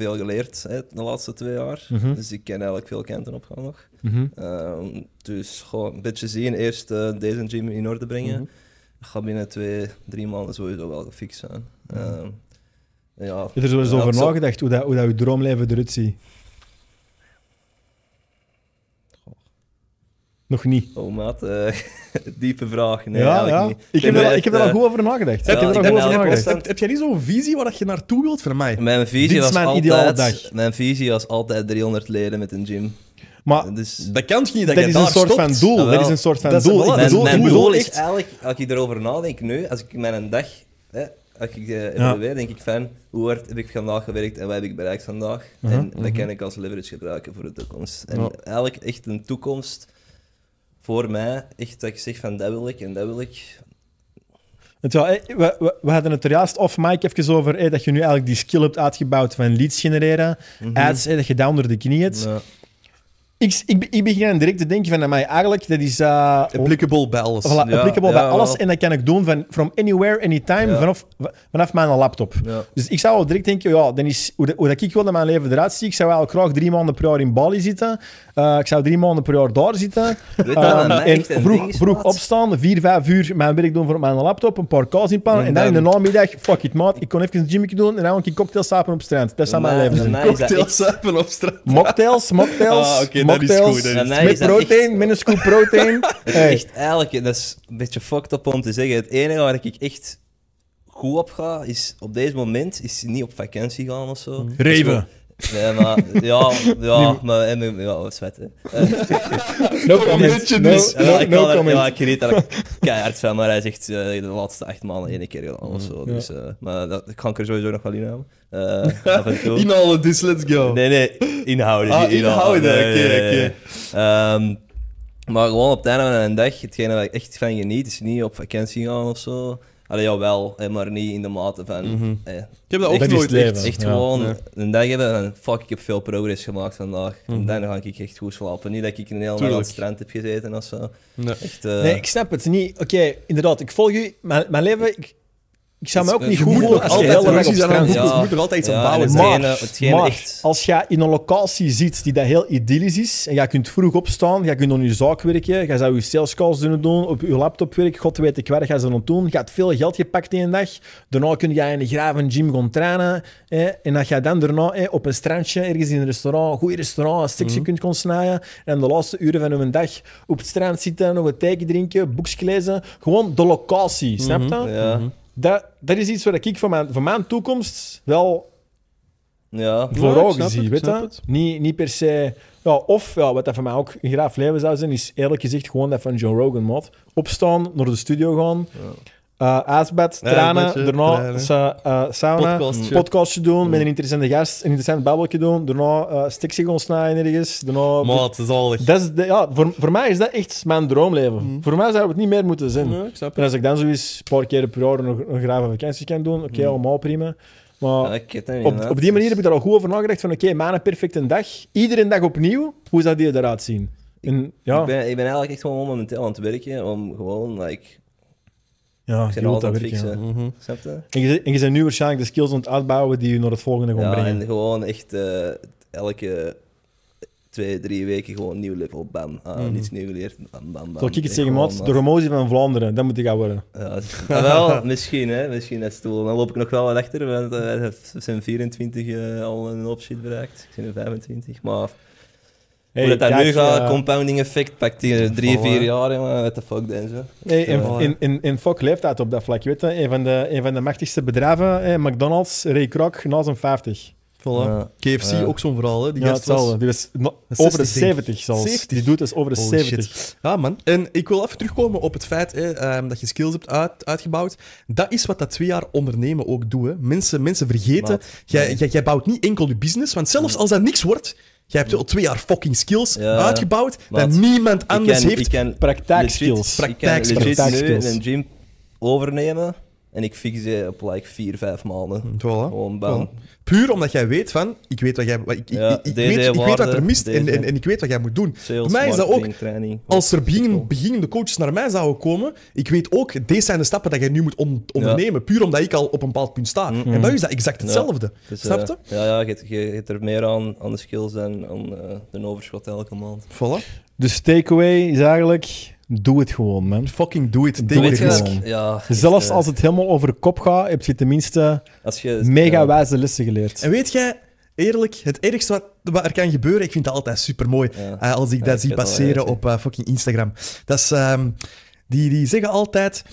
veel geleerd hè, de laatste twee jaar. Mhm. Dus ik ken eigenlijk veel kanten op gaan nog. Mhm. Ehm, dus gewoon een beetje zien. Eerst eh, deze gym in orde brengen. Dat gaat binnen twee, drie maanden sowieso wel gefixt zijn. Ehm, ja, Heb je er zo eens over nagedacht, hoe dat, hoe dat je droomleven eruit ziet? Nog niet. Oh, maat. eh, diepe vraag. Nee, ja, eigenlijk ja. niet. Ik, heb er, ik heb er al eh, goed over nagedacht. ja, ik heb er al goed over nagedacht. Heb, heb jij niet zo'n visie waar je naartoe wilt voor mij? Mijn visie, is was mijn altijd, dag. mijn visie was altijd 300 leden met een gym. Maar Dus, Dat kan niet dat, dat je is een soort stopt? van doel. Jawel. Dat is een soort van doel. mijn bedoel, mijn doel is echt... eigenlijk, als ik erover nadenk nu, als ik met een dag, hè, als ik uh, Ja. evalueer, denk ik van, hoe hard heb ik vandaag gewerkt en wat heb ik bereikt vandaag? Mhm, En dat kan ik als leverage gebruiken voor de toekomst. En Ja. eigenlijk echt een toekomst voor mij, echt dat ik zeg van, dat wil ik en dat wil ik. Want ja, hé, we, we, we hadden het er juist off mic even over hé, dat je nu eigenlijk die skill hebt uitgebouwd van leads genereren, Mhm. ads, hé, dat je dat onder de knie hebt. Ja. Ik, ik, ik begin direct te denken van, mij eigenlijk, dat is... eh, Applicable bij alles. Voilà, Ja, applicable ja, bij alles. En dat kan ik doen van from anywhere, anytime, Ja. vanaf, vanaf mijn laptop. Dus ik zou al direct denken, ja, dan is, hoe, dat- hoe dat ik wil dat mijn leven eruit ziet, ik zou wel graag drie maanden per jaar in Bali zitten. Eh, ik zou drie maanden per jaar daar zitten. Mij en vroeg, vroeg opstaan, vier, vijf uur mijn werk doen voor mijn laptop, een paar kaas inplannen. En dan in de namiddag, fuck it, maat, ik kon even een gymje doen en dan een cocktails sapen op strand. Dat zou mijn mij- leven zijn. zuipen op straat. Mocktails, mocktails, Ah, mocktails, goed, met protein, echt- een scoop protein. Hey. Echt, eigenlijk, dat is een beetje fucked up om te zeggen. Het enige waar ik echt goed op ga, is op deze moment is niet op vakantie gaan of zo. Reven. Nee, maar ja, ja, maar en, ja, wat zwet, hè. Eh, No comment. beetje No, dus. no, ja, ik, no kan er- comment. ja, ik geniet daar keihard van, maar hij echt eh, de laatste acht maanden één keer gedaan of zo. Dus, eh, maar dat, ik kan ik er sowieso nog wel inhouden. Eh af en toe. Inhalen, dus let's go. Nee, nee, inhouden. Ah, inhouden, Nee, oké, nee, nee, oké. nee. Ehm, maar gewoon op het einde van een dag, hetgene waar ik echt van geniet, is niet op vakantie gaan of zo. Allee, jawel, hè, maar niet in de mate van... eh, Ik heb dat ook Dat is nooit het echt. leven. echt Ja. gewoon Ja. een dag hebben en fuck, ik heb veel progress gemaakt vandaag. En dan ga ik echt goed slapen. Niet dat ik een hele dag aan Tuurlijk. het strand heb gezeten of zo. Nee. Echt, eh, Nee, ik snap het niet. Oké, inderdaad, ik volg u. Mijn, mijn leven, ik, ik zou me ook niet goed voelen als je heel op strand moet nog altijd iets aan bouwen maar echt... als je in een locatie zit die dat heel idyllisch is, en jij kunt vroeg opstaan, jij kunt aan je zaak werken, jij zou je sales calls kunnen doen, op je laptop werken, god weet ik waar, ga ze dan doen. Je hebt veel geld gepakt in een dag. Daarna kun je in een graven gym gaan trainen. Hè, en dat je dan daarna hè, op een strandje, ergens in een restaurant, een goed restaurant, een stukje Mhm. kunt gaan snijden. En de laatste uren van een dag op het strand zitten, nog een theetje drinken, boekjes lezen. Gewoon de locatie, snap je? Ja, Dat, dat is iets wat ik voor mijn, voor mijn toekomst wel ja. voor ogen zie. weet het. Niet, niet per se. Ja, of ja, wat dat voor mij ook een graaf leven zou zijn, is eerlijk gezegd gewoon dat van Joe Rogan mod. Opstaan, naar de studio gaan, eh ijsbad, trainen, Ijsbadje, daarna sa- eh, sauna, Podcastje. podcastje doen, met een interessante gast, een interessant babbeltje doen, daarna uh, stikje gaan snijden ergens. Daarna Maat, zalig. dat is de, ja, voor, voor mij is dat echt mijn droomleven. Voor mij zou het niet meer moeten zijn. Ja, En als ik dan zo eens een paar keer per jaar nog een grave vakantie kan doen, oké, allemaal prima. Maar Ja, het op, op die manier heb ik daar al goed over nagedacht van oké, mijn perfecte dag, iedere dag opnieuw, hoe zou die eruit zien? En, ja, Ik, ben, ik ben eigenlijk echt gewoon momenteel aan het werken om gewoon, like, ja, ik je ben aan het werken. fixen. Snap je? En je, en je bent nu waarschijnlijk de skills aan het uitbouwen die je naar het volgende gaan Ja, brengen. en gewoon echt eh, elke twee, drie weken gewoon een nieuw level, bam. Ah, Niets nieuw geleerd, bam, bam, bam. Zal ik het En zeggen, gewoon, maat? maar- De Romozie van Vlaanderen, dat moet ik gaan worden. Ja, ah, wel, misschien, hè. Misschien dat stoel. Dan loop ik nog wel wat achter, want eh, we zijn 24 eh, al een hoop shit bereikt. Ik ben nu 25, maar... Hey, hoe dat kijk, nu gaat, eh, compounding effect, pakt die drie, vier jaar, jongen. What the fuck, dan zo. Hey, in, in, in, in Fok leeft dat op dat vlak. Weet je? Een, van de, een van de machtigste bedrijven, eh, McDonald's, Ray Kroc, na zijn 50. Voilà. Ja. KFC, Ja. ook zo'n verhaal, hè. Die Ja, hetzelfde. Die was no- over de 60, denk ik. 70 zelfs. 70? Die doet dus over de Holy 70. shit. Ja, man. En ik wil even terugkomen op het feit hè, ehm, dat je skills hebt uit, uitgebouwd. Dat is wat dat twee jaar ondernemen ook doet. Hè. Mensen, mensen vergeten, jij, jij, jij bouwt niet enkel je business, want zelfs als dat niks wordt, jij hebt al twee jaar fucking skills Ja. uitgebouwd dat niemand Ik anders kan, heeft. ik kan Praktijkskills. legit- Ik kan legit Praktijkskills. nu een gym overnemen en ik fix die op like 4, 5 maanden. Voilà. Gewoon bam. Voilà. Puur omdat jij weet van, ik weet wat jij, wat- ik, ik, Ja, ik, ik deze weet, ik weet wat er mist en, en, en ik weet wat jij moet doen. Sales, Voor mij is dat ook, training. als er begin, beginnende coaches naar mij zouden komen, ik weet ook, deze zijn de stappen dat jij nu moet on- ondernemen, puur omdat ik al op een bepaald punt sta. En bij u is dat exact hetzelfde. Dus, Snap eh, je? ja, ja, je, hebt- je hebt er meer aan, aan de skills dan aan eh, de overschot elke maand. Voilà. Dus takeaway is eigenlijk, doe het gewoon, man. Fucking do it. Doe het gewoon. Ja, Zelfs eh, als het helemaal over de kop gaat, heb je tenminste als je, mega ja, wijze lessen geleerd. En weet jij, eerlijk, het ergste wat, wat er kan gebeuren, ik vind dat altijd super mooi Ja. als ik Ja, dat ik zie passeren op eh, fucking Instagram. Dat is, ehm, die, die zeggen altijd,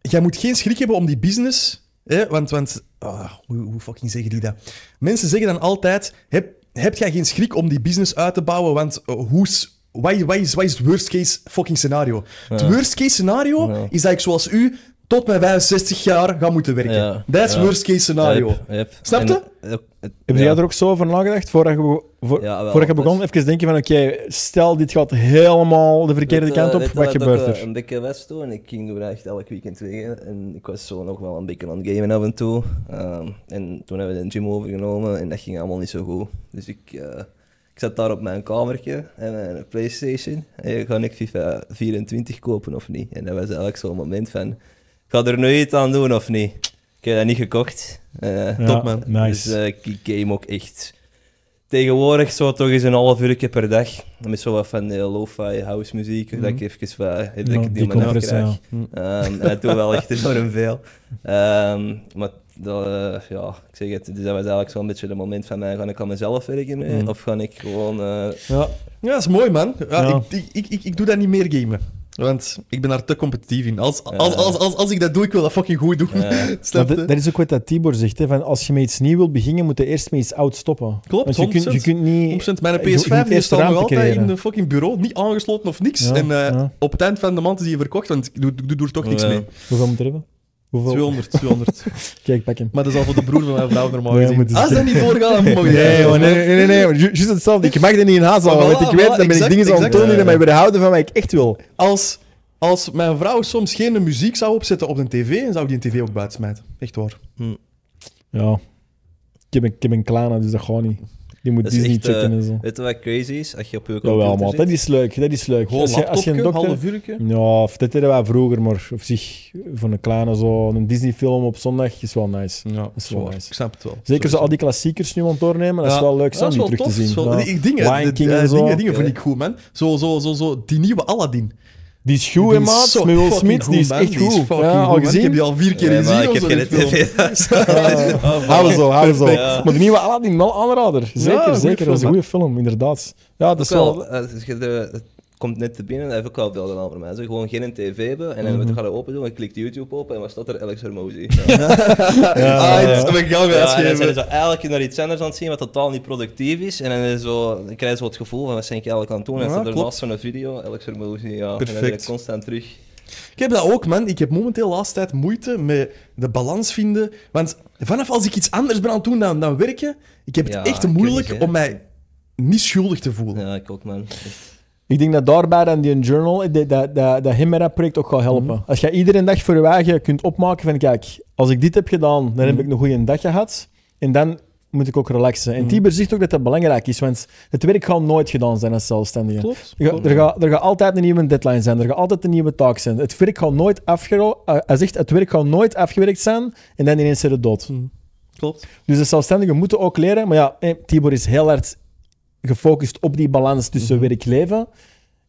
jij moet geen schrik hebben om die business, hè, want, want ah, hoe, hoe fucking zeggen die dat? Mensen zeggen dan altijd, heb, heb jij geen schrik om die business uit te bouwen, want uh, hoe is... Wat is, wat, is, wat is het worst case fucking scenario? Het worst case scenario Ja. is dat ik zoals u tot mijn 65 jaar ga moeten werken. Ja. Dat is Ja. worst case scenario. Yep, yep. Snap je? Heb ja. jij er ook zo over nagedacht, voordat je, voor, Ja, wel, voordat je dus- begon? Even denken van, oké, stel dit gaat helemaal de verkeerde Weet, eh, kant op, weet wat ik, gebeurt er? Een beetje west toe en ik ging er echt elk weekend weg. En ik was zo nog wel een beetje aan het gamen af en toe. Ehm, en toen hebben we de gym overgenomen en dat ging allemaal niet zo goed. Dus ik, eh, Ik zat daar op mijn kamertje en mijn Playstation. En ga ik FIFA 24 kopen of niet? En dat was eigenlijk zo'n moment van, ga er nu iets aan doen of niet? Ik heb dat niet gekocht. Eh, Ja, Top, man. Nice. Dus ik ik game ook echt tegenwoordig zo toch eens een half uur per dag. Met zo wat van de lo-fi house muziek. Dat ik even wat, dat ik die die krijg. ja. Ehm, en dat doet wel echt enorm veel. Ehm, maar dat, eh, ja, ik zeg het, dus dat was eigenlijk zo'n beetje het moment van mij. Ga ik aan mezelf werken? Mm. Of ga ik gewoon... eh, Ja. Ja, dat is mooi, man. Ja, Ja. Ik, ik, ik, ik, doe dat niet meer gamen. Want ik ben daar te competitief in. Als, als, Ja. als, als, als ik dat doe, ik wil dat fucking goed doen. Dat, dat is ook wat dat Tibor zegt. Hè, van als je met iets nieuw wilt beginnen, moet je eerst met iets oud stoppen. Klopt, Want je kunt, je 100%. kunt niet... 100%. Mijn je- je moet PS5 die eerst staat nog altijd in een fucking bureau, niet aangesloten of niks. Ja, en eh, ja. op het eind van de maand is die verkocht, want ik doe, doe, doe er toch niks Ja. mee. Hoeveel moet je hebben? Hoeveel? 200, 200. Kijk, pak hem. maar dat is al voor de broer van mijn vrouw normaal Nee, gezien. Als dat niet doorgaat, dan mag je Nee, man, nee, nee, nee, nee. ju- Juist hetzelfde. Ik mag er niet in haast houden, want ik weet, dan ben ik dingen aan het tonen die mij weerhouden van wat ik echt wil. Als, als mijn vrouw soms geen muziek zou opzetten op de tv, dan zou ik die tv ook buiten smijten. Echt waar. Ja. Ik heb een, ik heb een kleine, dus dat gaat niet. Die moet Disney echt, eh, checken en zo. Weet je wat crazy is? Als je op je computer Jawel, man. Dat is leuk. Dat is leuk. Gewoon Als je, als je een dokter... half uurtje. Ja, of dat deden wij vroeger, maar op zich, van een kleine zo, een Disney-film op zondag is wel nice. Ja, is wel nice. Ik snap het wel. Zeker zo al die klassiekers nu aan het doornemen, dat is wel leuk om die terug te zien. Dingen, dingen, dingen vind ik goed, man. Zo, zo, zo, zo, die nieuwe Aladdin. Die is goed, Die is maat, met Will Smith, die is man. echt Die goed. Ja, al. Ik heb die al vier keer Ja, gezien. maar ik heb zo, geen tv. Ah, Houden zo, houden zo. Maar de nieuwe Aladdin, wel aanrader. Zeker, zeker. Dat is een goede film, inderdaad. Ja, dat Dat is wel... het komt net te binnen, dat heb ik wel veel gedaan voor mij. Zo gewoon geen tv hebben en dan ga je open doen en klikt YouTube open en wat staat er? Alex Hermosi. Ah, het- we gaan weer Ja, en dan zijn ze eigenlijk naar iets anders aan het zien wat totaal niet productief is. En dan, is zo, dan krijg je zo het gevoel van wat zijn ik eigenlijk aan het doen. En Ja, dan staat er klopt. naast zo'n video, Alex Hermosi, ja. En dan Perfect. ik constant terug. Ik heb dat ook, man. Ik heb momenteel de laatste tijd moeite met de balans vinden. Want vanaf als ik iets anders ben aan het doen dan, dan werken, ik heb het Ja, echt ik moeilijk om mij niet schuldig te voelen. Ja, ik ook, man. Echt. Ik denk dat daarbij dan die journal, dat, dat, dat, dat Hemera-project ook gaat helpen. Mhm. Als je iedere dag voor je eigen kunt opmaken van, kijk, als ik dit heb gedaan, dan heb Mhm. ik een goede dag gehad. En dan moet ik ook relaxen. En Mhm. Tibor zegt ook dat dat belangrijk is, want het werk gaat nooit gedaan zijn als zelfstandige. Klopt. Er, gaat- er, gaat, er gaat altijd een nieuwe deadline zijn, er gaat altijd een nieuwe taak zijn. Het werk gaat nooit, afgero- eh, hij zegt, het werk gaat nooit afgewerkt zijn en dan ineens is het dood. Klopt. Dus de zelfstandigen moeten ook leren. Maar ja, eh, Tibor is heel hard gefocust op die balans tussen Mhm. werk-leven.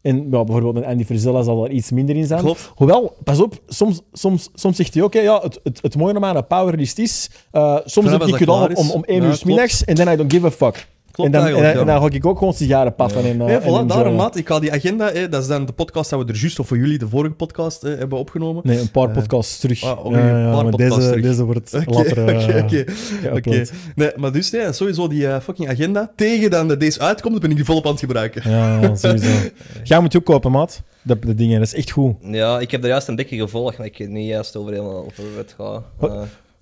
En ja, bijvoorbeeld een Andy Frisella zal daar iets minder in zijn. Klopt. Hoewel, pas op, soms, soms, soms zegt hij ook, ja, het, het, het mooie aan een powerlist is, eh, soms heb ik gedaan klaar om, om één uur 's klopt. middags en dan I don't give a fuck. Klopt en, dan, en, dan ja. ga ik ook gewoon sigaren paffen. En, uh, Nee, en voilà, daarom, maat. Ik ga die agenda, hè, dat is dan de podcast dat we er juist of voor jullie de vorige podcast hè, hebben opgenomen. Nee, een paar podcasts terug. ah, Ja, een ja, paar maar podcasts deze, terug. deze wordt Oké, later eh, oké, oké. Nee, maar dus nee, sowieso die eh, fucking agenda. Tegen dan dat deze uitkomt, ben ik die volop aan het gebruiken. Ja, ja, sowieso. Jij moet je ook kopen, maat. Dat, dat dingen, dat is echt goed. Ja, ik heb er juist een beetje gevolgd, maar ik weet niet juist over helemaal over het gaat.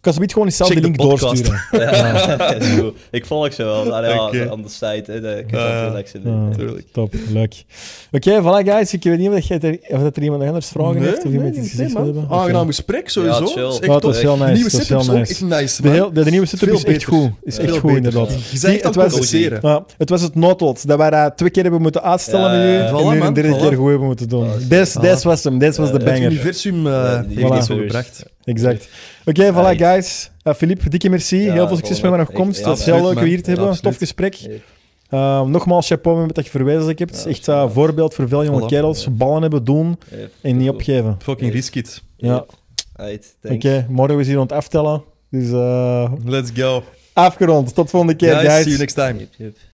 Ik kan ze gewoon eens zelf Check de de link podcast. doorsturen. ja, is goed. Ik volg ze wel. Ah, ja, Oké. aan de site, hè. Dat kan Ja, ja. Ja, Tuurlijk. top, leuk. Oké, voilà guys. Ik weet niet of, jij er, of dat er iemand anders vragen heeft of iemand iets gezegd wil hebben. Aangenaam gesprek, sowieso. Ja, chill. Dat is echt Ja, het was heel De nice. nieuwe het was setup is nice. echt nice, De, heel, de, de nieuwe setup is echt goed. Is Ja. echt goed, beter. inderdaad. Je zei het het was-. Ja, het was het noodlot dat wij dat twee keer hebben moeten uitstellen Ja, met ja. en nu een derde keer goed hebben moeten doen. Ja, voilà. deze was hem, deze was Ja, de Het banger. universum eh Ja, die- heeft die dit zo gebracht. Exact. Oké, voilà guys. Uh, Philippe, dikke merci. Ja, heel veel succes met mijn komst. het is heel leuk om hier te hebben. Ja, Tof gesprek. Uh, nogmaals, chapeau met dat je verwezen hebt. Ja, Echt uh, voorbeeld voor veel jonge kerels. Ballen hebben, doen en niet goed. opgeven. Fucking risk it. Ja. Oké, morgen is hier aan het aftellen. Dus uh, Let's go. afgerond. Tot volgende keer, Guys, guys. see you next time. Yep, yep.